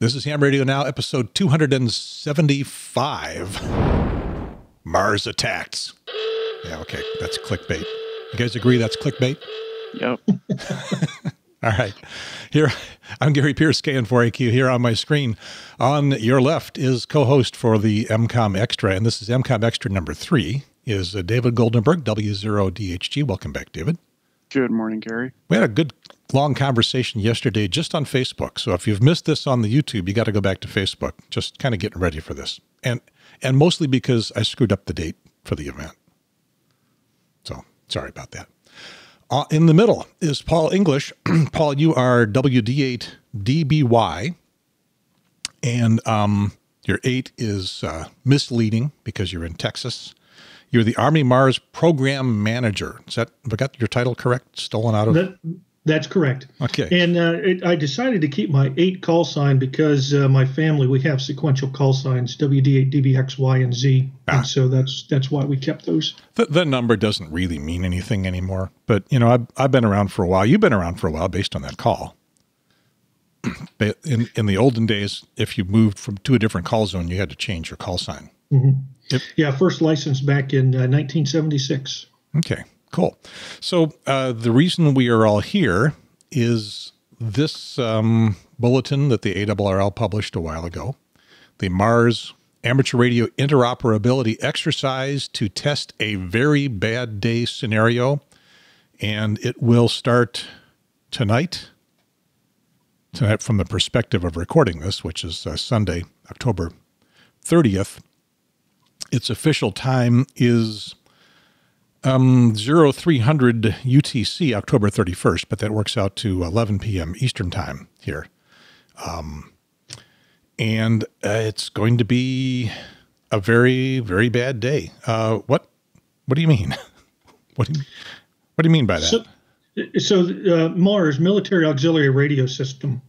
This is Ham Radio Now, episode 275 Mars Attacks. Yeah, okay, that's clickbait. You guys agree that's clickbait? Yep. All right. Here, I'm Gary Pierce, KN4AQ, here on my screen. On your left is co host for the EmComm Extra, and this is EmComm Extra number three, is David Goldenberg, W0DHG. Welcome back, David. Good morning, Gary. We had a good long conversation yesterday just on Facebook. So if you've missed this on the YouTube, you got to go back to Facebook. Just kind of getting ready for this. And and mostly because I screwed up the date for the event. So sorry about that. Uh, in the middle is Paul English. Paul, you are WD8DBY. And um, your eight is uh, misleading because you're in Texas. You're the Army Mars Program Manager. Is that, have I got your title correct? Stolen out of? That, that's correct. Okay. And uh, it, I decided to keep my eight call sign because uh, my family we have sequential call signs WD8, DBX, Y, and Z, ah. and so that's that's why we kept those. The, the number doesn't really mean anything anymore, but you know I've I've been around for a while. You've been around for a while based on that call. in in the olden days, if you moved from to a different call zone, you had to change your call sign. Mm-hmm. Yep. Yeah, first license back in uh, 1976. Okay, cool. So uh, the reason we are all here is this um, bulletin that the ARRL published a while ago, the Mars Amateur Radio Interoperability Exercise to test a very bad day scenario, and it will start tonight. Tonight, from the perspective of recording this, which is uh, Sunday, October 30th its official time is um, 0300 UTC, October 31st, but that works out to 11 p.m. Eastern Time here. Um, and uh, it's going to be a very, very bad day. Uh, what, what do you mean? what, do you, what do you mean by that? So, so uh, Mars Military Auxiliary Radio System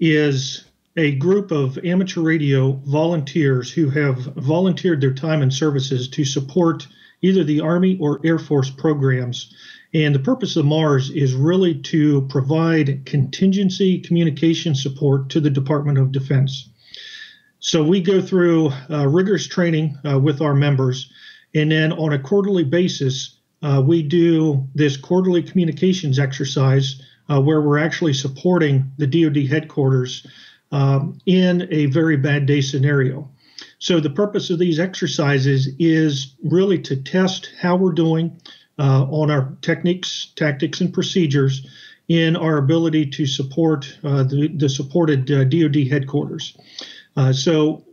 is a group of amateur radio volunteers who have volunteered their time and services to support either the Army or Air Force programs. And the purpose of Mars is really to provide contingency communication support to the Department of Defense. So we go through uh, rigorous training uh, with our members, and then on a quarterly basis, uh, we do this quarterly communications exercise uh, where we're actually supporting the DoD headquarters um, in a very bad day scenario. So, the purpose of these exercises is really to test how we're doing uh, on our techniques, tactics, and procedures in our ability to support uh, the, the, supported uh, DoD headquarters. Uh, so,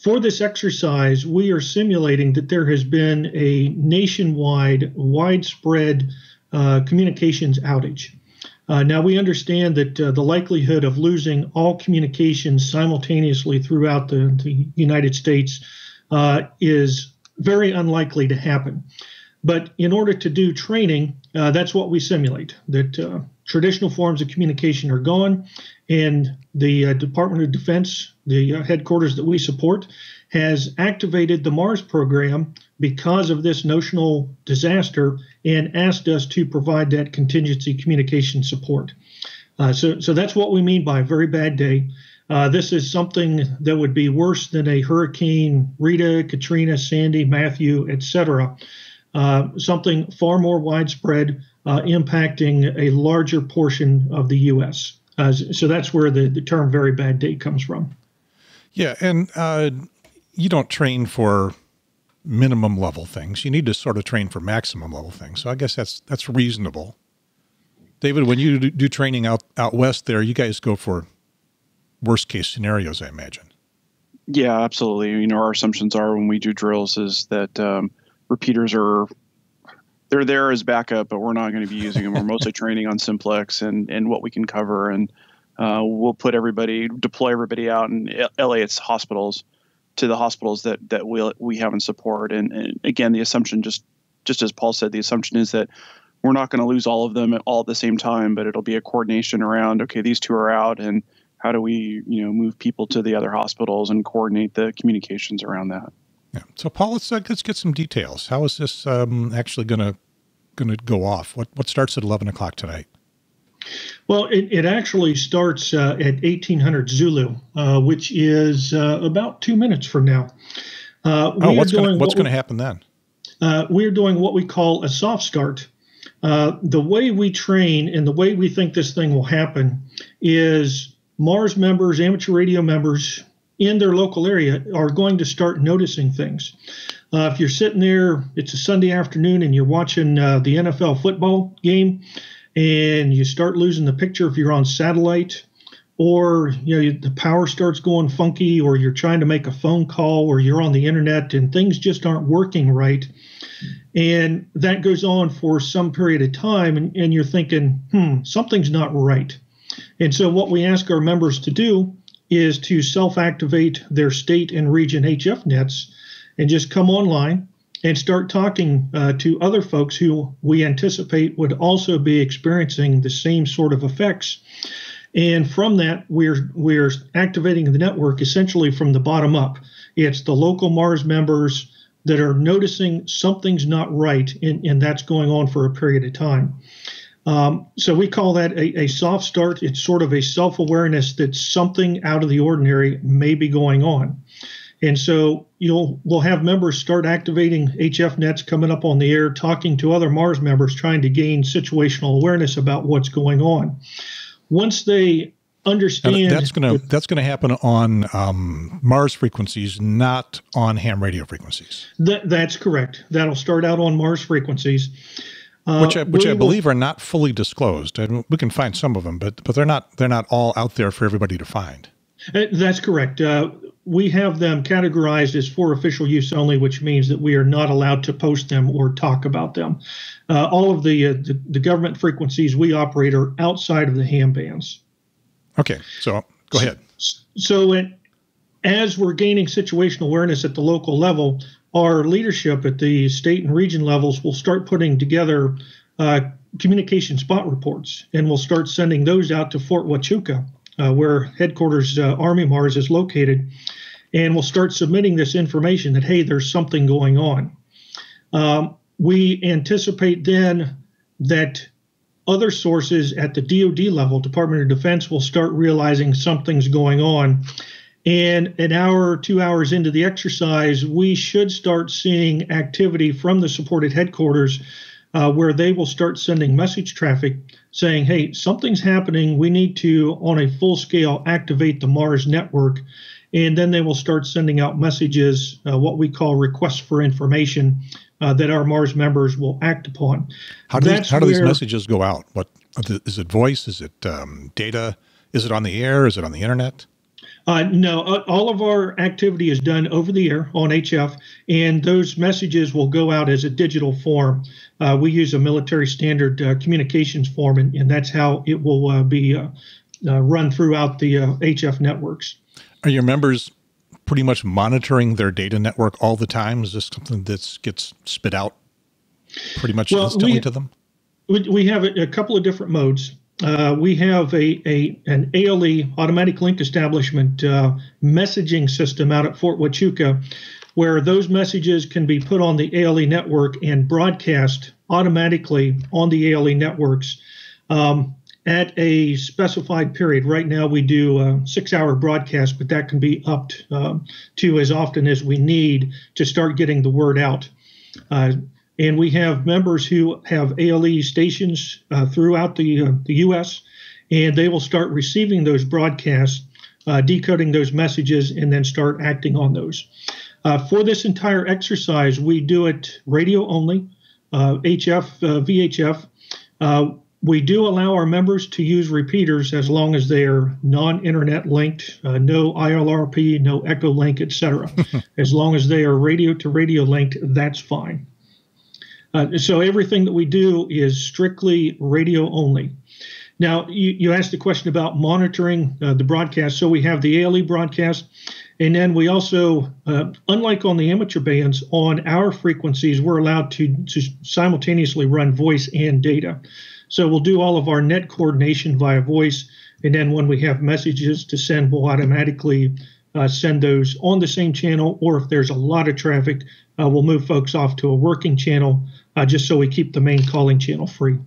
for this exercise, we are simulating that there has been a nationwide, widespread uh, communications outage. Uh, now, we understand that uh, the likelihood of losing all communications simultaneously throughout the, the United States uh, is very unlikely to happen. But in order to do training, uh, that's what we simulate that uh, traditional forms of communication are gone, and the uh, Department of Defense, the headquarters that we support, has activated the Mars program because of this notional disaster and asked us to provide that contingency communication support. Uh, so, so that's what we mean by a very bad day. Uh, this is something that would be worse than a hurricane Rita, Katrina, Sandy, Matthew, etc. Uh, something far more widespread, uh, impacting a larger portion of the U.S. Uh, so that's where the, the term very bad day comes from. Yeah, and uh, you don't train for minimum level things. You need to sort of train for maximum level things. So I guess that's that's reasonable. David, when you do training out out west there, you guys go for worst case scenarios, I imagine. Yeah, absolutely. You know, our assumptions are when we do drills is that um, repeaters are they're there as backup, but we're not going to be using them. We're mostly training on simplex and and what we can cover, and uh, we'll put everybody deploy everybody out in LA. It's hospitals to the hospitals that that we we have in support. And, and again, the assumption just just as Paul said, the assumption is that we're not going to lose all of them at all at the same time, but it'll be a coordination around okay, these two are out, and how do we you know move people to the other hospitals and coordinate the communications around that. Yeah. So Paul, let's uh, let's get some details. How is this um, actually going to going to go off? What what starts at eleven o'clock tonight? Well, it, it actually starts uh, at 1800 Zulu, uh, which is uh, about two minutes from now. Uh, oh, what's going what to happen then? Uh, we're doing what we call a soft start. Uh, the way we train and the way we think this thing will happen is Mars members, amateur radio members in their local area are going to start noticing things. if you're sitting there, it's a Sunday afternoon, and you're watching the NFL football game and you start losing the picture if you're on satellite or you know the power starts going funky or you're trying to make a phone call or you're on the internet and things just aren't working right. And that goes on for some period of time and, and you're thinking hmm something's not right. And so what we ask our members to do is to self-activate their state and region hf nets and just come online and start talking uh, to other folks who we anticipate would also be experiencing the same sort of effects. And from that, we're we're activating the network essentially from the bottom up. It's the local Mars members that are noticing something's not right, and, and that's going on for a period of time. Um, so we call that a, a, soft start. It's sort of a self awareness that something out of the ordinary may be going on. And so you'll we'll have members start activating HF nets coming up on the air, talking to other Mars members, trying to gain situational awareness about what's going on. Once they understand and that's going to that's going to happen on um, Mars frequencies, not on ham radio frequencies. That, that's correct. That'll start out on Mars frequencies. Uh, which I, which I believe are not fully disclosed, and we can find some of them, but but they're not they're not all out there for everybody to find. Uh, that's correct. Uh, we have them categorized as for official use only, which means that we are not allowed to post them or talk about them. Uh, all of the, uh, the, the government frequencies we operate are outside of the ham bands. Okay, so go ahead. So, it, as we're gaining situational awareness at the local level, our leadership at the state and region levels will start putting together uh, communication spot reports, and we'll start sending those out to Fort Huachuca where headquarters uh, Army Mars is located, and we'll start submitting this information that hey, there's something going on. Um, we anticipate then that other sources at the DoD level, Department of Defense, will start realizing something's going on. And an hour, two hours into the exercise, we should start seeing activity from the supported headquarters uh, where they will start sending message traffic saying, hey, something's happening. We need to, on a full scale, activate the Mars network. And then they will start sending out messages, uh, what we call requests for information, uh, that our Mars members will act upon. How do, these, how do these messages go out? What is it? Voice? Is it um, data? Is it on the air? Is it on the internet? Uh, no, uh, all of our activity is done over the air on HF, and those messages will go out as a digital form. Uh, we use a military standard uh, communications form, and, and, that's how it will uh, be uh, run throughout the HF networks. Are your members pretty much monitoring their data network all the time? Is this something that gets spit out pretty much well, instantly we, to them? We have a, a couple of different modes uh, we have a, a an ALE automatic link establishment uh, messaging system out at Fort Huachuca, where those messages can be put on the ALE network and broadcast automatically on the ALE networks um, at a specified period. Right now, we do a six-hour broadcast, but that can be upped uh, to as often as we need to start getting the word out. Uh, and we have members who have ALE stations uh, throughout the, uh, the U.S., and they will start receiving those broadcasts, uh, decoding those messages, and then start acting on those. Uh, for this entire exercise, we do it radio only, HF, uh, VHF. Uh, we do allow our members to use repeaters as long as they are non-internet linked, no IRLP, no Echolink, etc. as long as they are radio to radio linked, that's fine. Uh, so everything that we do is strictly radio only. Now, you, you asked the question about monitoring uh, the broadcast. So we have the ALE broadcast, and then we also, uh, unlike on the amateur bands, on our frequencies, we're allowed to, to simultaneously run voice and data. So we'll do all of our net coordination via voice, and then when we have messages to send, we'll automatically uh, send those on the same channel, or if there's a lot of traffic, uh, we'll move folks off to a working channel uh, just so we keep the main calling channel free.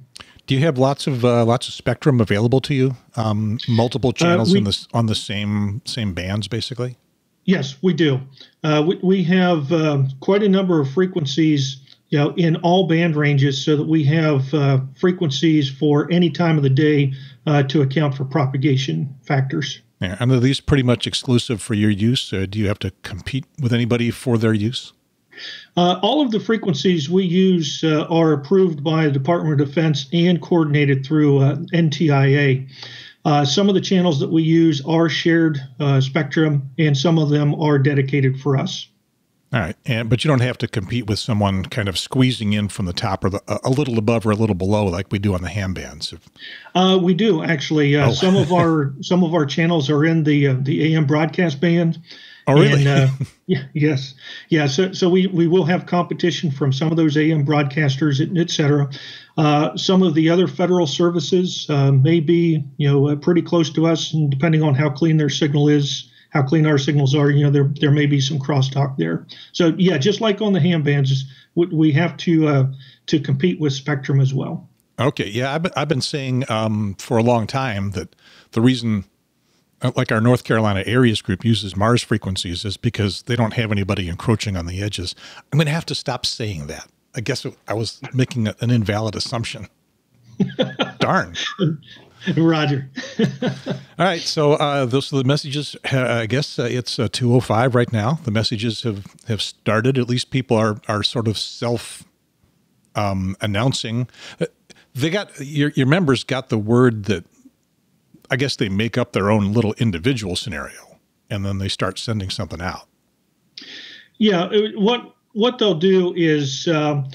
Do you have lots of uh, lots of spectrum available to you? Um, multiple channels we- in this on the same same bands, basically. Yes, we do. Uh, we, we have um quite a number of frequencies, you know, in all band ranges, so that we have uh, frequencies for any time of the day uh, to account for propagation factors. Yeah, and are these pretty much exclusive for your use? Uh, do you have to compete with anybody for their use? Uh, all of the frequencies we use uh, are approved by the Department of Defense and coordinated through uh, NTIA. Uh, some of the channels that we use are shared uh, spectrum, and some of them are dedicated for us. All right, and but you don't have to compete with someone kind of squeezing in from the top or the, a- a little above or a little below, like we do on the ham bands. Uh, we do actually. Uh, Oh. Some of our some of our channels are in the uh, the AM broadcast band. Oh, really? And, uh, yeah, yes, yeah. So so we we will have competition from some of those AM broadcasters, et, et cetera. Uh, some of the other federal services uh, may be you know uh, pretty close to us, and depending on how clean their signal is. How clean our signals are, you know, there there may be some crosstalk there. So yeah, just like on the ham bands, we, we have to uh, to compete with Spectrum as well. Okay, yeah, I've been, I've been saying um, for a long time that the reason, like our North Carolina ARES group uses Mars frequencies, is because they don't have anybody encroaching on the edges. I'm going to have to stop saying that. I guess I was making a- an invalid assumption. Darn. Roger. All right, so uh, those are the messages. Uh, I guess uh, it's uh, 205 right now. The messages have, have started. At least people are are sort of self um, announcing. Uh, They got your your members got the word that I guess they make up their own little individual scenario, and then they start sending something out. Yeah, what what they'll do is um,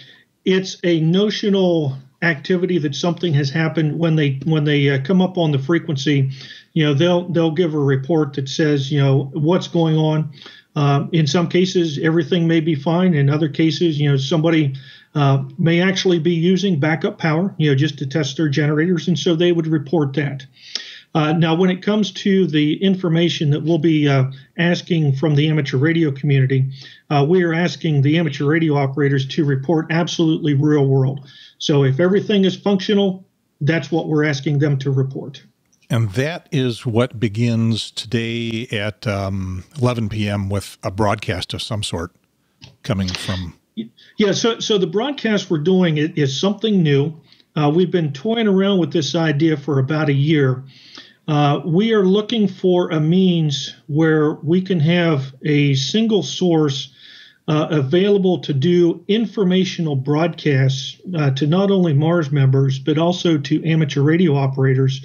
it's a notional activity that something has happened when they when they uh, come up on the frequency. You know, they'll they'll give a report that says you know what's going on. Um, in some cases, everything may be fine. In other cases, you know, somebody uh, may actually be using backup power, you know, just to test their generators, and so they would report that. Uh, now, when it comes to the information that we'll be uh, asking from the amateur radio community, uh, we are asking the amateur radio operators to report absolutely real world. So if everything is functional, that's what we're asking them to report. And that is what begins today at um, 11 p.m. with a broadcast of some sort coming from. Yeah, so so the broadcast we're doing is, is something new. Uh, we've been toying around with this idea for about a year. Uh, we are looking for a means where we can have a single source uh, available to do informational broadcasts uh, to not only Mars members but also to amateur radio operators.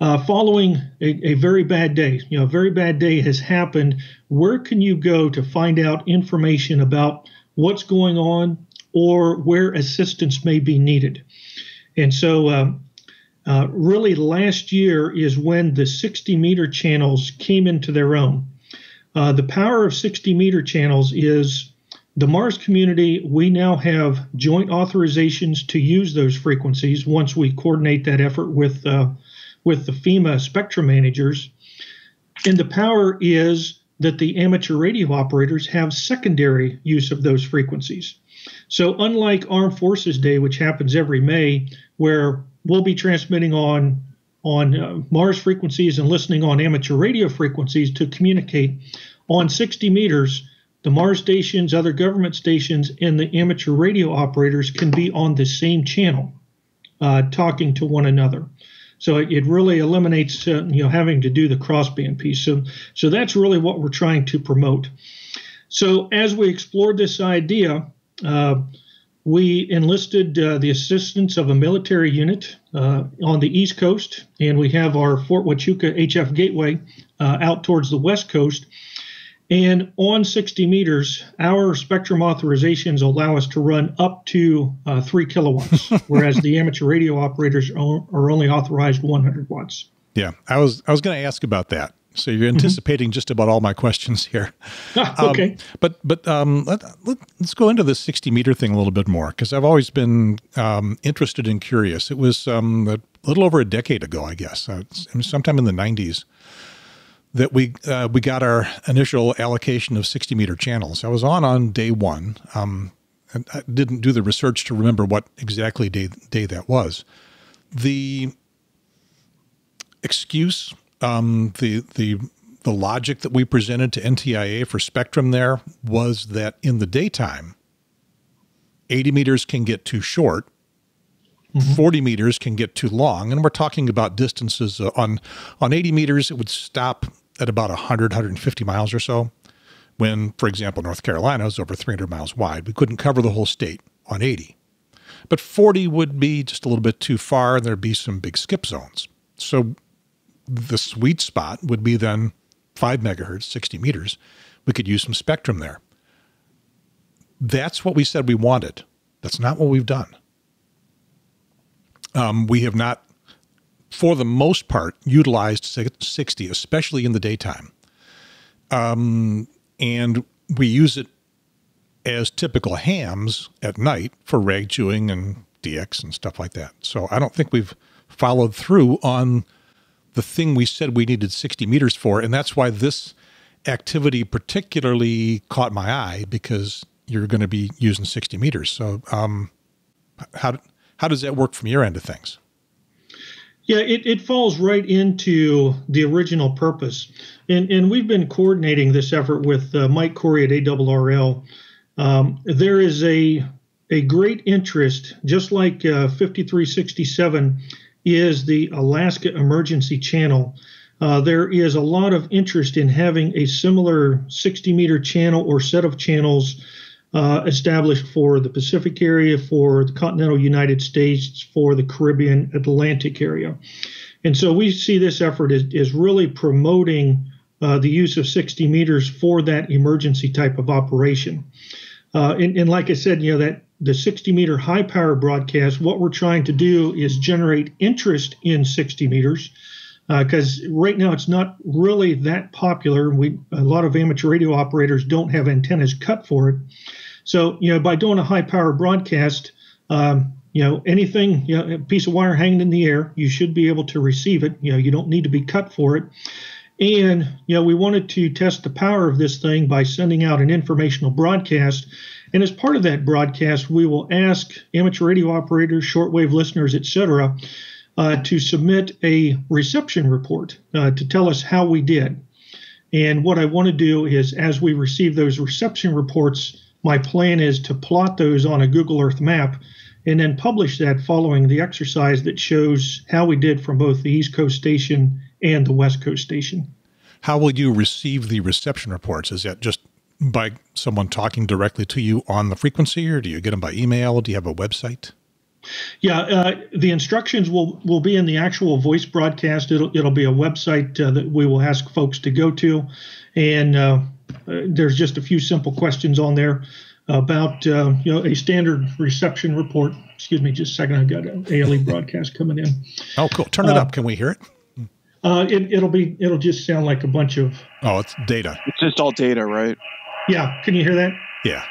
Uh, following a, a very bad day, you know, a very bad day has happened. Where can you go to find out information about what's going on or where assistance may be needed? And so, um, uh, really, last year is when the 60 meter channels came into their own. Uh, the power of 60 meter channels is the Mars community, we now have joint authorizations to use those frequencies once we coordinate that effort with, uh, with the FEMA spectrum managers. And the power is that the amateur radio operators have secondary use of those frequencies. So, unlike Armed Forces Day, which happens every May, where we'll be transmitting on on uh, Mars frequencies and listening on amateur radio frequencies to communicate on 60 meters, the Mars stations, other government stations, and the amateur radio operators can be on the same channel, uh, talking to one another. So it, it really eliminates uh, you know having to do the crossband piece. So so that's really what we're trying to promote. So as we explored this idea, uh, we enlisted uh, the assistance of a military unit uh, on the East Coast, and we have our Fort Huachuca HF Gateway uh, out towards the West Coast. And on 60 meters, our spectrum authorizations allow us to run up to uh, three kilowatts, whereas the amateur radio operators are are only authorized 100 watts. Yeah, I was I was going to ask about that. So you're anticipating just about all my questions here. okay. Um, but but um, let, us go into the 60 meter thing a little bit more because I've always been um, interested and curious. It was um, a little over a decade ago, I guess, uh, sometime in the 90s, that we uh, we got our initial allocation of 60 meter channels. I was on on day one. Um, and I didn't do the research to remember what exactly day day that was. the excuse, um, the the the logic that we presented to NTIA for spectrum there was that in the daytime, 80 meters can get too short, mm-hmm. 40 meters can get too long, and we're talking about distances uh, on on 80 meters it would stop at about 100 150 miles or so. When, for example, North Carolina is over 300 miles wide, we couldn't cover the whole state on 80. But 40 would be just a little bit too far, and there'd be some big skip zones. So the sweet spot would be then 5 megahertz, 60 meters. We could use some spectrum there. That's what we said we wanted. That's not what we've done. Um, we have not, for the most part, utilized 60, especially in the daytime. Um, and we use it as typical hams at night for rag chewing and DX and stuff like that. So I don't think we've followed through on the thing we said we needed 60 meters for. And that's why this activity particularly caught my eye because you're going to be using 60 meters. So um, how, how does that work from your end of things? Yeah, it, it falls right into the original purpose. And, and we've been coordinating this effort with uh, Mike Corey at ARRL um, there is a a great interest, just like uh, 5367 is the Alaska Emergency Channel. Uh, there is a lot of interest in having a similar 60 meter channel or set of channels uh, established for the Pacific area, for the continental United States, for the Caribbean Atlantic area. And so we see this effort as really promoting uh, the use of 60 meters for that emergency type of operation. Uh, and, and, like I said, you know that the 60 meter high power broadcast, what we're trying to do is generate interest in 60 meters because uh, right now it's not really that popular. We a lot of amateur radio operators don't have antennas cut for it. So you know by doing a high power broadcast, um, you know anything, you know, a piece of wire hanging in the air, you should be able to receive it. You know you don't need to be cut for it. And, you know, we wanted to test the power of this thing by sending out an informational broadcast. And as part of that broadcast, we will ask amateur radio operators, shortwave listeners, etc., uh, to submit a reception report uh, to tell us how we did. And what I want to do is, as we receive those reception reports, my plan is to plot those on a Google Earth map and then publish that following the exercise that shows how we did from both the East Coast station and the West Coast station. How will you receive the reception reports? Is that just by someone talking directly to you on the frequency, or do you get them by email? Do you have a website? Yeah, uh, the instructions will will be in the actual voice broadcast. It'll it'll be a website uh, that we will ask folks to go to, and uh, uh there's just a few simple questions on there about uh, you know a standard reception report. Excuse me, just a second. I've got an ALE broadcast coming in. Oh, cool! Turn it uh, up. Can we hear it? Uh, it, will be it'll just sound like a bunch of oh, it's data. It's just all data, right? Yeah. Can you hear that? Yeah.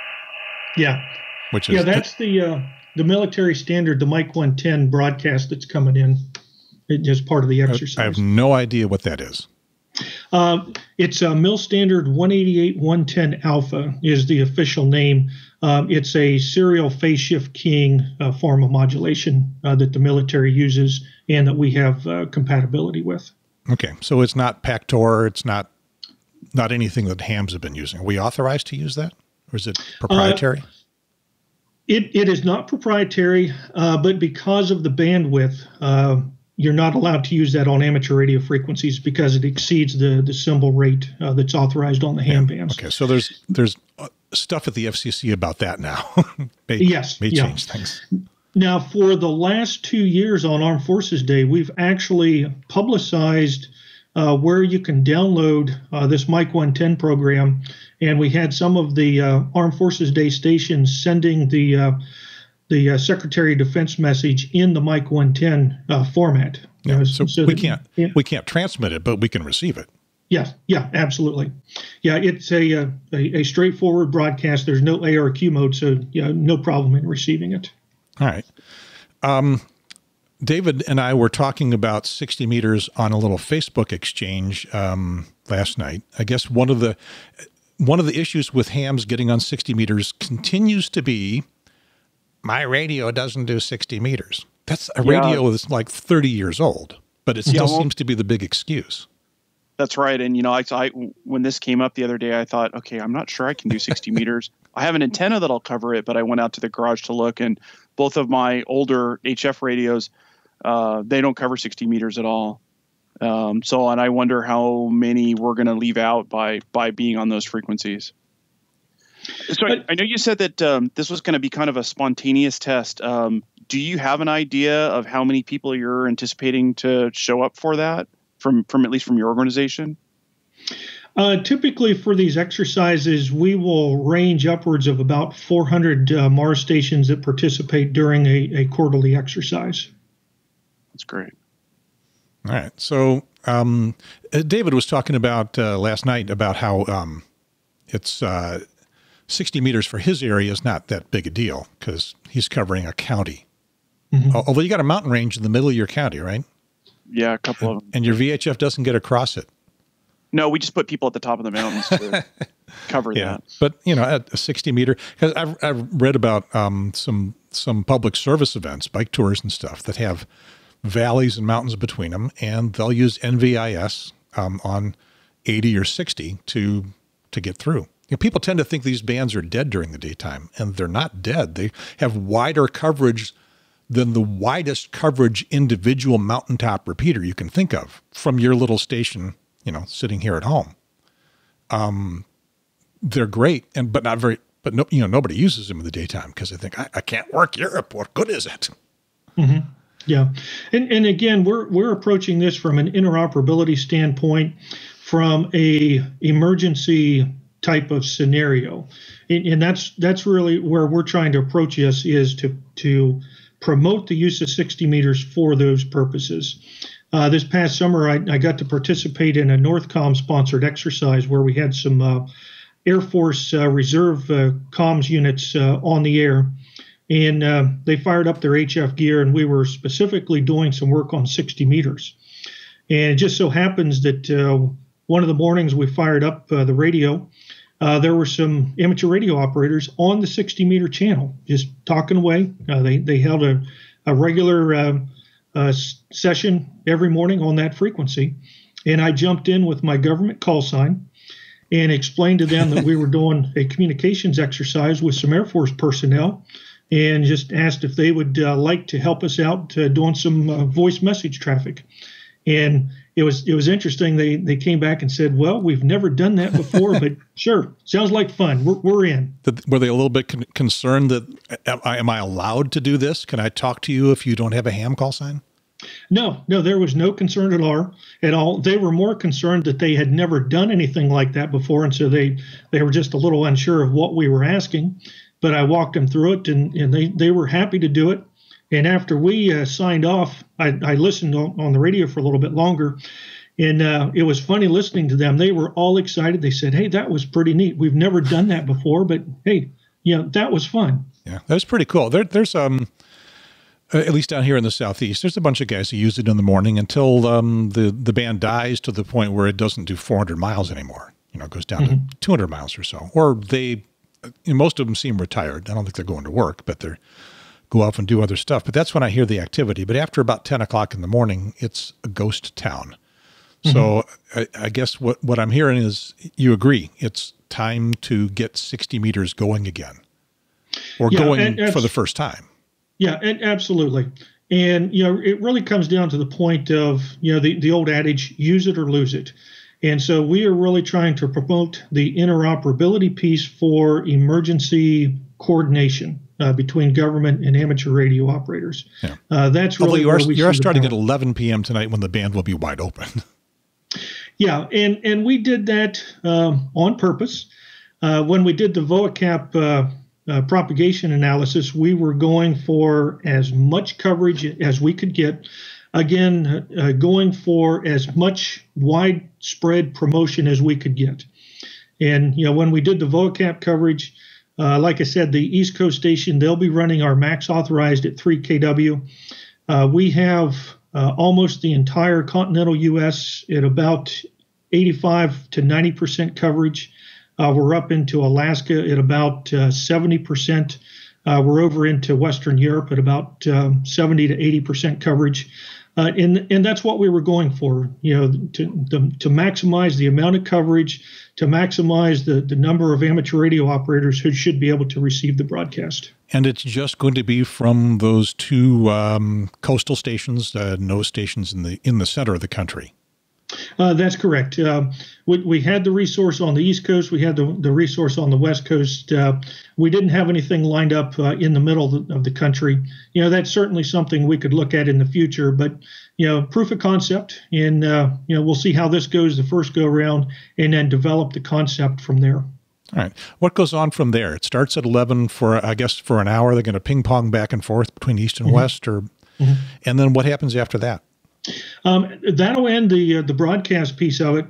Yeah. Which is yeah, that's the uh, the military standard, the Mike 110 broadcast that's coming in. It, as part of the exercise. I have no idea what that is. Uh, it's a Mil Standard 188 110 Alpha is the official name. Um, it's a serial phase shift keying uh, form of modulation uh, that the military uses and that we have uh, compatibility with. Okay, so it's not PACTOR. It's not not anything that hams have been using. Are we authorized to use that, or is it proprietary? Uh, it, it is not proprietary, uh, but because of the bandwidth, uh, you're not allowed to use that on amateur radio frequencies because it exceeds the the symbol rate uh, that's authorized on the ham yeah. bands. Okay, so there's there's uh, stuff at the FCC about that now. may, yes, may yeah. change things. Now, for the last two years on Armed Forces Day, we've actually publicized uh, where you can download uh, this Mike 110 program, and we had some of the uh, Armed Forces Day stations sending the uh, the uh, Secretary of Defense message in the Mike 110 uh, format. Yeah, so, so we that, can't yeah. we can't transmit it, but we can receive it. Yes, yeah, absolutely. Yeah, it's a, a, a straightforward broadcast. There's no ARQ mode, so yeah, no problem in receiving it. All right. Um, David and I were talking about 60 meters on a little Facebook exchange um, last night. I guess one of the one of the issues with hams getting on 60 meters continues to be my radio doesn't do 60 meters. That's a yeah. radio that's like 30 years old, but it still yeah, well, seems to be the big excuse. That's right. And, you know, I, I, when this came up the other day, I thought, okay, I'm not sure I can do 60 meters. I have an antenna that'll cover it, but I went out to the garage to look, and both of my older HF radios, uh, they don't cover 60 meters at all. Um, so, and I wonder how many we're going to leave out by by being on those frequencies. So I, I know you said that um, this was going to be kind of a spontaneous test. Um, do you have an idea of how many people you're anticipating to show up for that from from at least from your organization? Uh, typically, for these exercises, we will range upwards of about 400 uh, Mars stations that participate during a, a quarterly exercise. That's great. All right. So, um, uh, David was talking about uh, last night about how um, it's uh, 60 meters for his area is not that big a deal because he's covering a county. Mm-hmm. Although you got a mountain range in the middle of your county, right? Yeah, a couple of them. And your VHF doesn't get across it. No, we just put people at the top of the mountains to cover yeah. that. But you know, at a 60 meter, because I've, I've read about um, some some public service events, bike tours and stuff that have valleys and mountains between them, and they'll use NVIS um, on 80 or 60 to to get through. You know, people tend to think these bands are dead during the daytime, and they're not dead. They have wider coverage than the widest coverage individual mountaintop repeater you can think of from your little station, you know, sitting here at home. Um, they're great, and but not very. But no, you know, nobody uses them in the daytime because they think I, I, can't work Europe. What good is it? Mm-hmm. Yeah, and and again, we're we're approaching this from an interoperability standpoint, from a emergency type of scenario, and, and that's that's really where we're trying to approach this is to to promote the use of 60 meters for those purposes. Uh, this past summer, I, I, got to participate in a Northcom sponsored exercise where we had some uh, Air Force uh, Reserve uh, comms units uh, on the air and uh, they fired up their HF gear, and we were specifically doing some work on 60 meters. And it just so happens that uh, one of the mornings we fired up uh, the radio, uh, there were some amateur radio operators on the 60 meter channel, just talking away. Uh, they they held a, a regular uh, session every morning on that frequency, and I jumped in with my government call sign and explained to them that we were doing a communications exercise with some Air Force personnel and just asked if they would uh, like to help us out uh, doing some uh, voice message traffic. And it was it was interesting. They they came back and said, "Well, we've never done that before, but sure, sounds like fun. We're, we're in." Were they a little bit con- concerned that am I, am I allowed to do this? Can I talk to you if you don't have a ham call sign? No, no, there was no concern at all. At all, they were more concerned that they had never done anything like that before, and so they they were just a little unsure of what we were asking but I walked them through it, and, and they, they were happy to do it. And after we uh, signed off, I, I listened on, on, the radio for a little bit longer, and uh, it was funny listening to them. They were all excited. They said, "Hey, that was pretty neat. We've never done that before, but hey, you know, that was fun." Yeah, that was pretty cool. There, there's um, at least down here in the southeast, there's a bunch of guys who use it in the morning until um, the the band dies to the point where it doesn't do 400 miles anymore. You know, it goes down mm-hmm. to 200 miles or so, or they most of them seem retired. I don't think they're going to work, but they're go off and do other stuff. But that's when I hear the activity. But after about 10 o'clock in the morning, it's a ghost town. Mm-hmm. So I, I, guess what, what I'm hearing is you agree. It's time to get 60 meters going again or yeah, going for the first time. Yeah, and absolutely. And, you know, it really comes down to the point of, you know, the, the old adage, use it or lose it. And so we are really trying to promote the interoperability piece for emergency coordination uh, between government and amateur radio operators. Yeah. Uh, that's really Although you are, you are starting at 11 p.m. tonight when the band will be wide open. yeah, and and we did that um, on purpose. Uh, when we did the VOACAP uh, uh, propagation analysis, we were going for as much coverage as we could get again, uh, going for as much widespread promotion as we could get. And, you know, when we did the VOACAP coverage, uh, like I said, the East Coast station, they'll be running our max authorized at 3 kW. Uh, we have uh, almost the entire continental U.S. at about 85 to 90% coverage. Uh, we're up into Alaska at about 70%. Uh, we're over into Western Europe at about um, 70 to 80 percent coverage. Uh, and and that's what we were going for, you know, to, to, to maximize the amount of coverage, to maximize the the number of amateur radio operators who should be able to receive the broadcast. And it's just going to be from those two um, coastal stations, uh, no stations in the in the center of the country. Uh, that's correct. Uh, we, we, had the resource on the East Coast. We had the, the resource on the West Coast. Uh, we didn't have anything lined up uh, in the middle of the, of the, country. You know, that's certainly something we could look at in the future. But you know, proof of concept, and uh, you know, we'll see how this goes the first go around, and then develop the concept from there. All right. What goes on from there? It starts at 11 for, I guess, for an hour. They're going to ping pong back and forth between East and mm-hmm. West, or, mm-hmm. and then what happens after that? Um, that'll end the uh, the broadcast piece of it,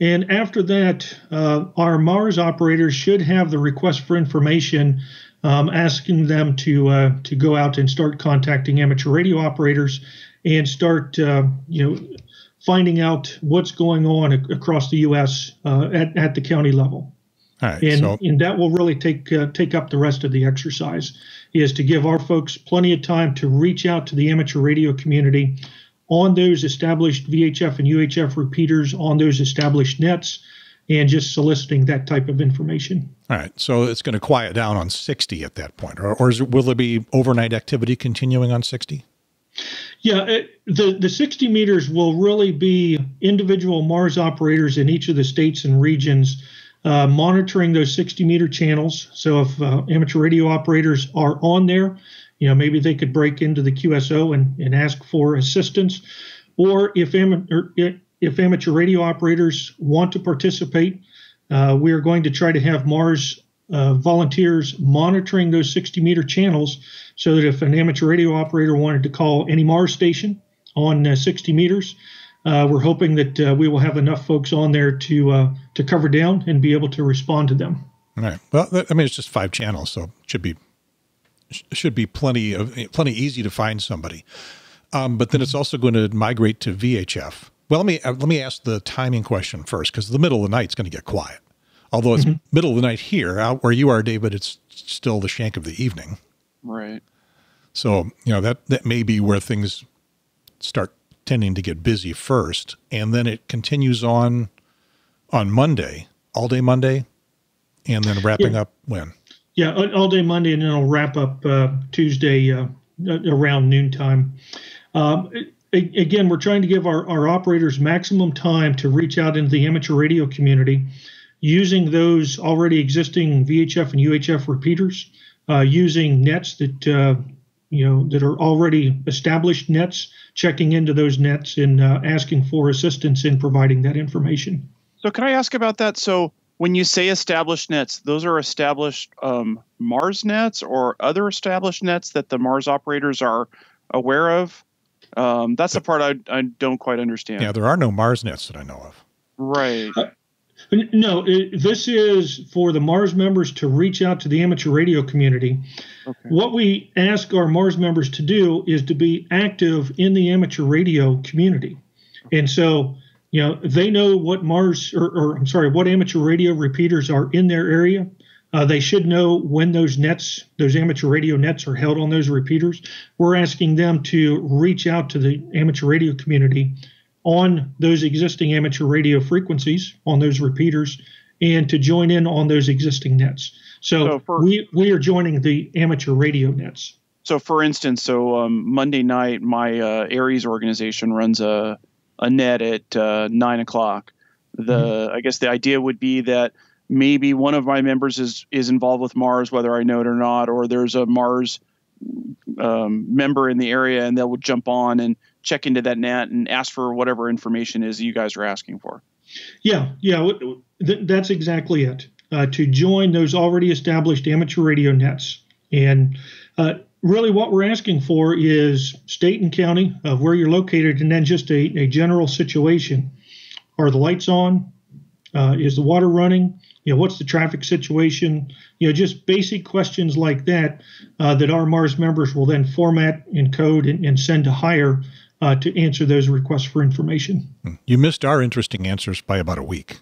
and after that, uh, our Mars operators should have the request for information, um, asking them to uh, to go out and start contacting amateur radio operators and start uh, you know finding out what's going on ac- across the U.S. Uh, at at the county level. and so. and that will really take uh, take up the rest of the exercise is to give our folks plenty of time to reach out to the amateur radio community on those established VHF and UHF repeaters on those established nets and just soliciting that type of information. All right. So it's going to quiet down on 60 at that point, or, or it, will there be overnight activity continuing on 60? Yeah, it, the, the 60 meters will really be individual Mars operators in each of the states and regions uh, monitoring those 60 meter channels. So if uh, amateur radio operators are on there, you know, maybe they could break into the QSO and, and ask for assistance. Or if, amateur, if amateur radio operators want to participate, uh, we are going to try to have Mars uh, volunteers monitoring those 60 meter channels so that if an amateur radio operator wanted to call any Mars station on uh, 60 meters, uh, we're hoping that uh, we will have enough folks on there to uh, to cover down and be able to respond to them. All right. Well, I mean, it's just five channels, so it should be should be plenty of plenty easy to find somebody. Um, but then it's also going to migrate to VHF. Well, let me uh, let me ask the timing question first, because the middle of the night is going to get quiet. Although it's mm-hmm. middle of the night here, out where you are, David, it's still the shank of the evening. Right. So you know that that may be where things start tending to get busy first, and then it continues on on Monday, all day Monday, and then wrapping yeah. up when yeah, all day Monday, and then I'll wrap up uh, Tuesday uh, around noontime. Um, again, we're trying to give our, our operators maximum time to reach out into the amateur radio community using those already existing VHF and UHF repeaters, uh, using nets that uh, you know that are already established nets, checking into those nets and uh, asking for assistance in providing that information. So, can I ask about that? So, when you say established nets, those are established um, Mars nets or other established nets that the Mars operators are aware of. Um, that's the part I, I don't quite understand. Yeah, there are no Mars nets that I know of. Right. Uh, no, it, this is for the Mars members to reach out to the amateur radio community. Okay. What we ask our Mars members to do is to be active in the amateur radio community. And so you know they know what Mars or, or I'm sorry, what amateur radio repeaters are in their area. Uh, they should know when those nets, those amateur radio nets, are held on those repeaters. We're asking them to reach out to the amateur radio community on those existing amateur radio frequencies on those repeaters and to join in on those existing nets. So, so for, we we are joining the amateur radio nets. So, for instance, so um, Monday night, my uh, ARES organization runs a a net at uh, nine o'clock. The mm-hmm. I guess the idea would be that maybe one of my members is is involved with Mars, whether I know it or not, or there's a Mars um, member in the area, and they will jump on and check into that net and ask for whatever information is you guys are asking for. Yeah, yeah, that's exactly it. Uh, to join those already established amateur radio nets, and uh, really what we're asking for is state and county of where you're located and then just a, a general situation. Are the lights on? Uh, is the water running? You know what's the traffic situation? You know just basic questions like that uh, that our mars members will then format and code and, and send to higher uh, to answer those requests for information. You missed our interesting answers by about a week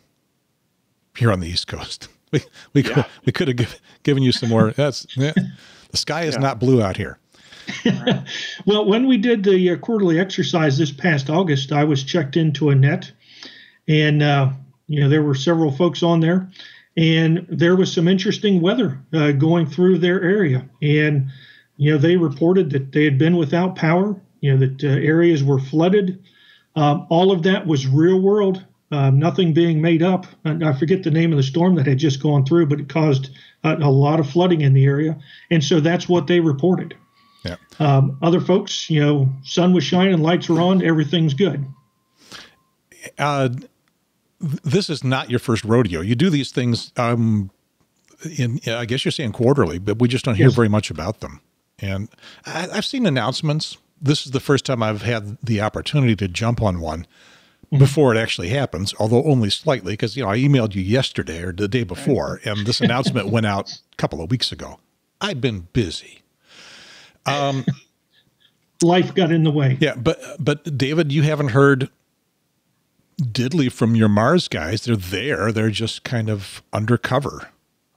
here on the east coast. We we could, we could have give, given you some more. That's yeah, the sky is yeah. not blue out here. well, when we did the uh, quarterly exercise this past August, I was checked into a net, and uh, you know there were several folks on there, and there was some interesting weather uh, going through their area, and you know they reported that they had been without power, you know that uh, areas were flooded. Um, all of that was real world, um, nothing being made up. I forget the name of the storm that had just gone through, but it caused a, a lot of flooding in the area, and so that's what they reported. Yeah. Um, other folks, you know, sun was shining, lights were on, everything's good. Uh, this is not your first rodeo. You do these things, um, in I guess you're saying quarterly, but we just don't hear yes. very much about them. And I, I've seen announcements. This is the first time I've had the opportunity to jump on one. Before it actually happens, although only slightly, because you know I emailed you yesterday or the day before, and this announcement went out a couple of weeks ago. I've been busy. Um, Life got in the way. Yeah, but but David, you haven't heard diddly from your Mars guys. They're there. They're just kind of undercover.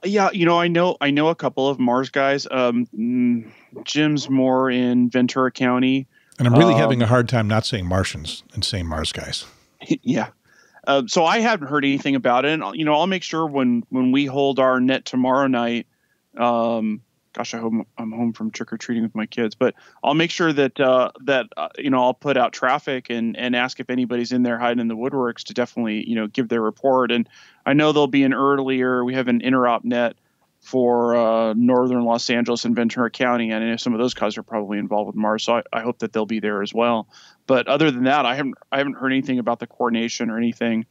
Yeah, you know, I know I know a couple of Mars guys. Um, mm, Jim's more in Ventura County. And I'm really um, having a hard time not saying Martians and saying Mars guys. Yeah. Uh, so I haven't heard anything about it. And, you know, I'll make sure when when we hold our net tomorrow night, um, gosh, I hope I'm home from trick or treating with my kids. But I'll make sure that uh, that uh, you know I'll put out traffic and and ask if anybody's in there hiding in the woodworks to definitely you know give their report. And I know there'll be an earlier. We have an interop net for uh, northern Los Angeles and Ventura County, and I know some of those guys are probably involved with Mars. So I, I hope that they'll be there as well. But other than that, I haven't I haven't heard anything about the coordination or anything.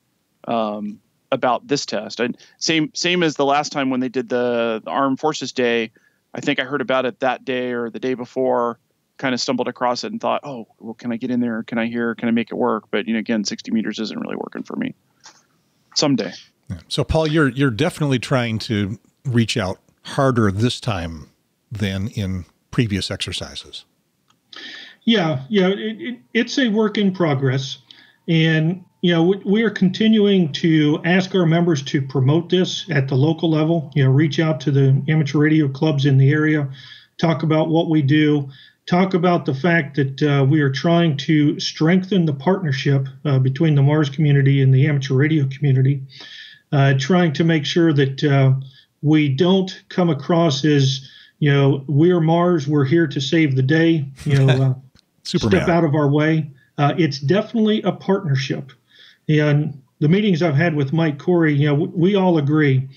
Um, about this test and same same as the last time when they did the, the armed forces day I think I heard about it that day or the day before, kind of stumbled across it and thought, oh, well, can I get in there? Can I hear? Can I make it work? But you know, again, 60 meters isn't really working for me. Someday. So, Paul, you're you're definitely trying to reach out harder this time than in previous exercises. Yeah, yeah, it, it, it's a work in progress, and you know, we are continuing to ask our members to promote this at the local level. You know, reach out to the amateur radio clubs in the area, talk about what we do, talk about the fact that uh, we are trying to strengthen the partnership uh, between the Mars community and the amateur radio community, uh, trying to make sure that uh, we don't come across as, you know, we're Mars, we're here to save the day, you know, uh, step out of our way. Uh, it's definitely a partnership. And the meetings I've had with Mike Corey, you know, we all agree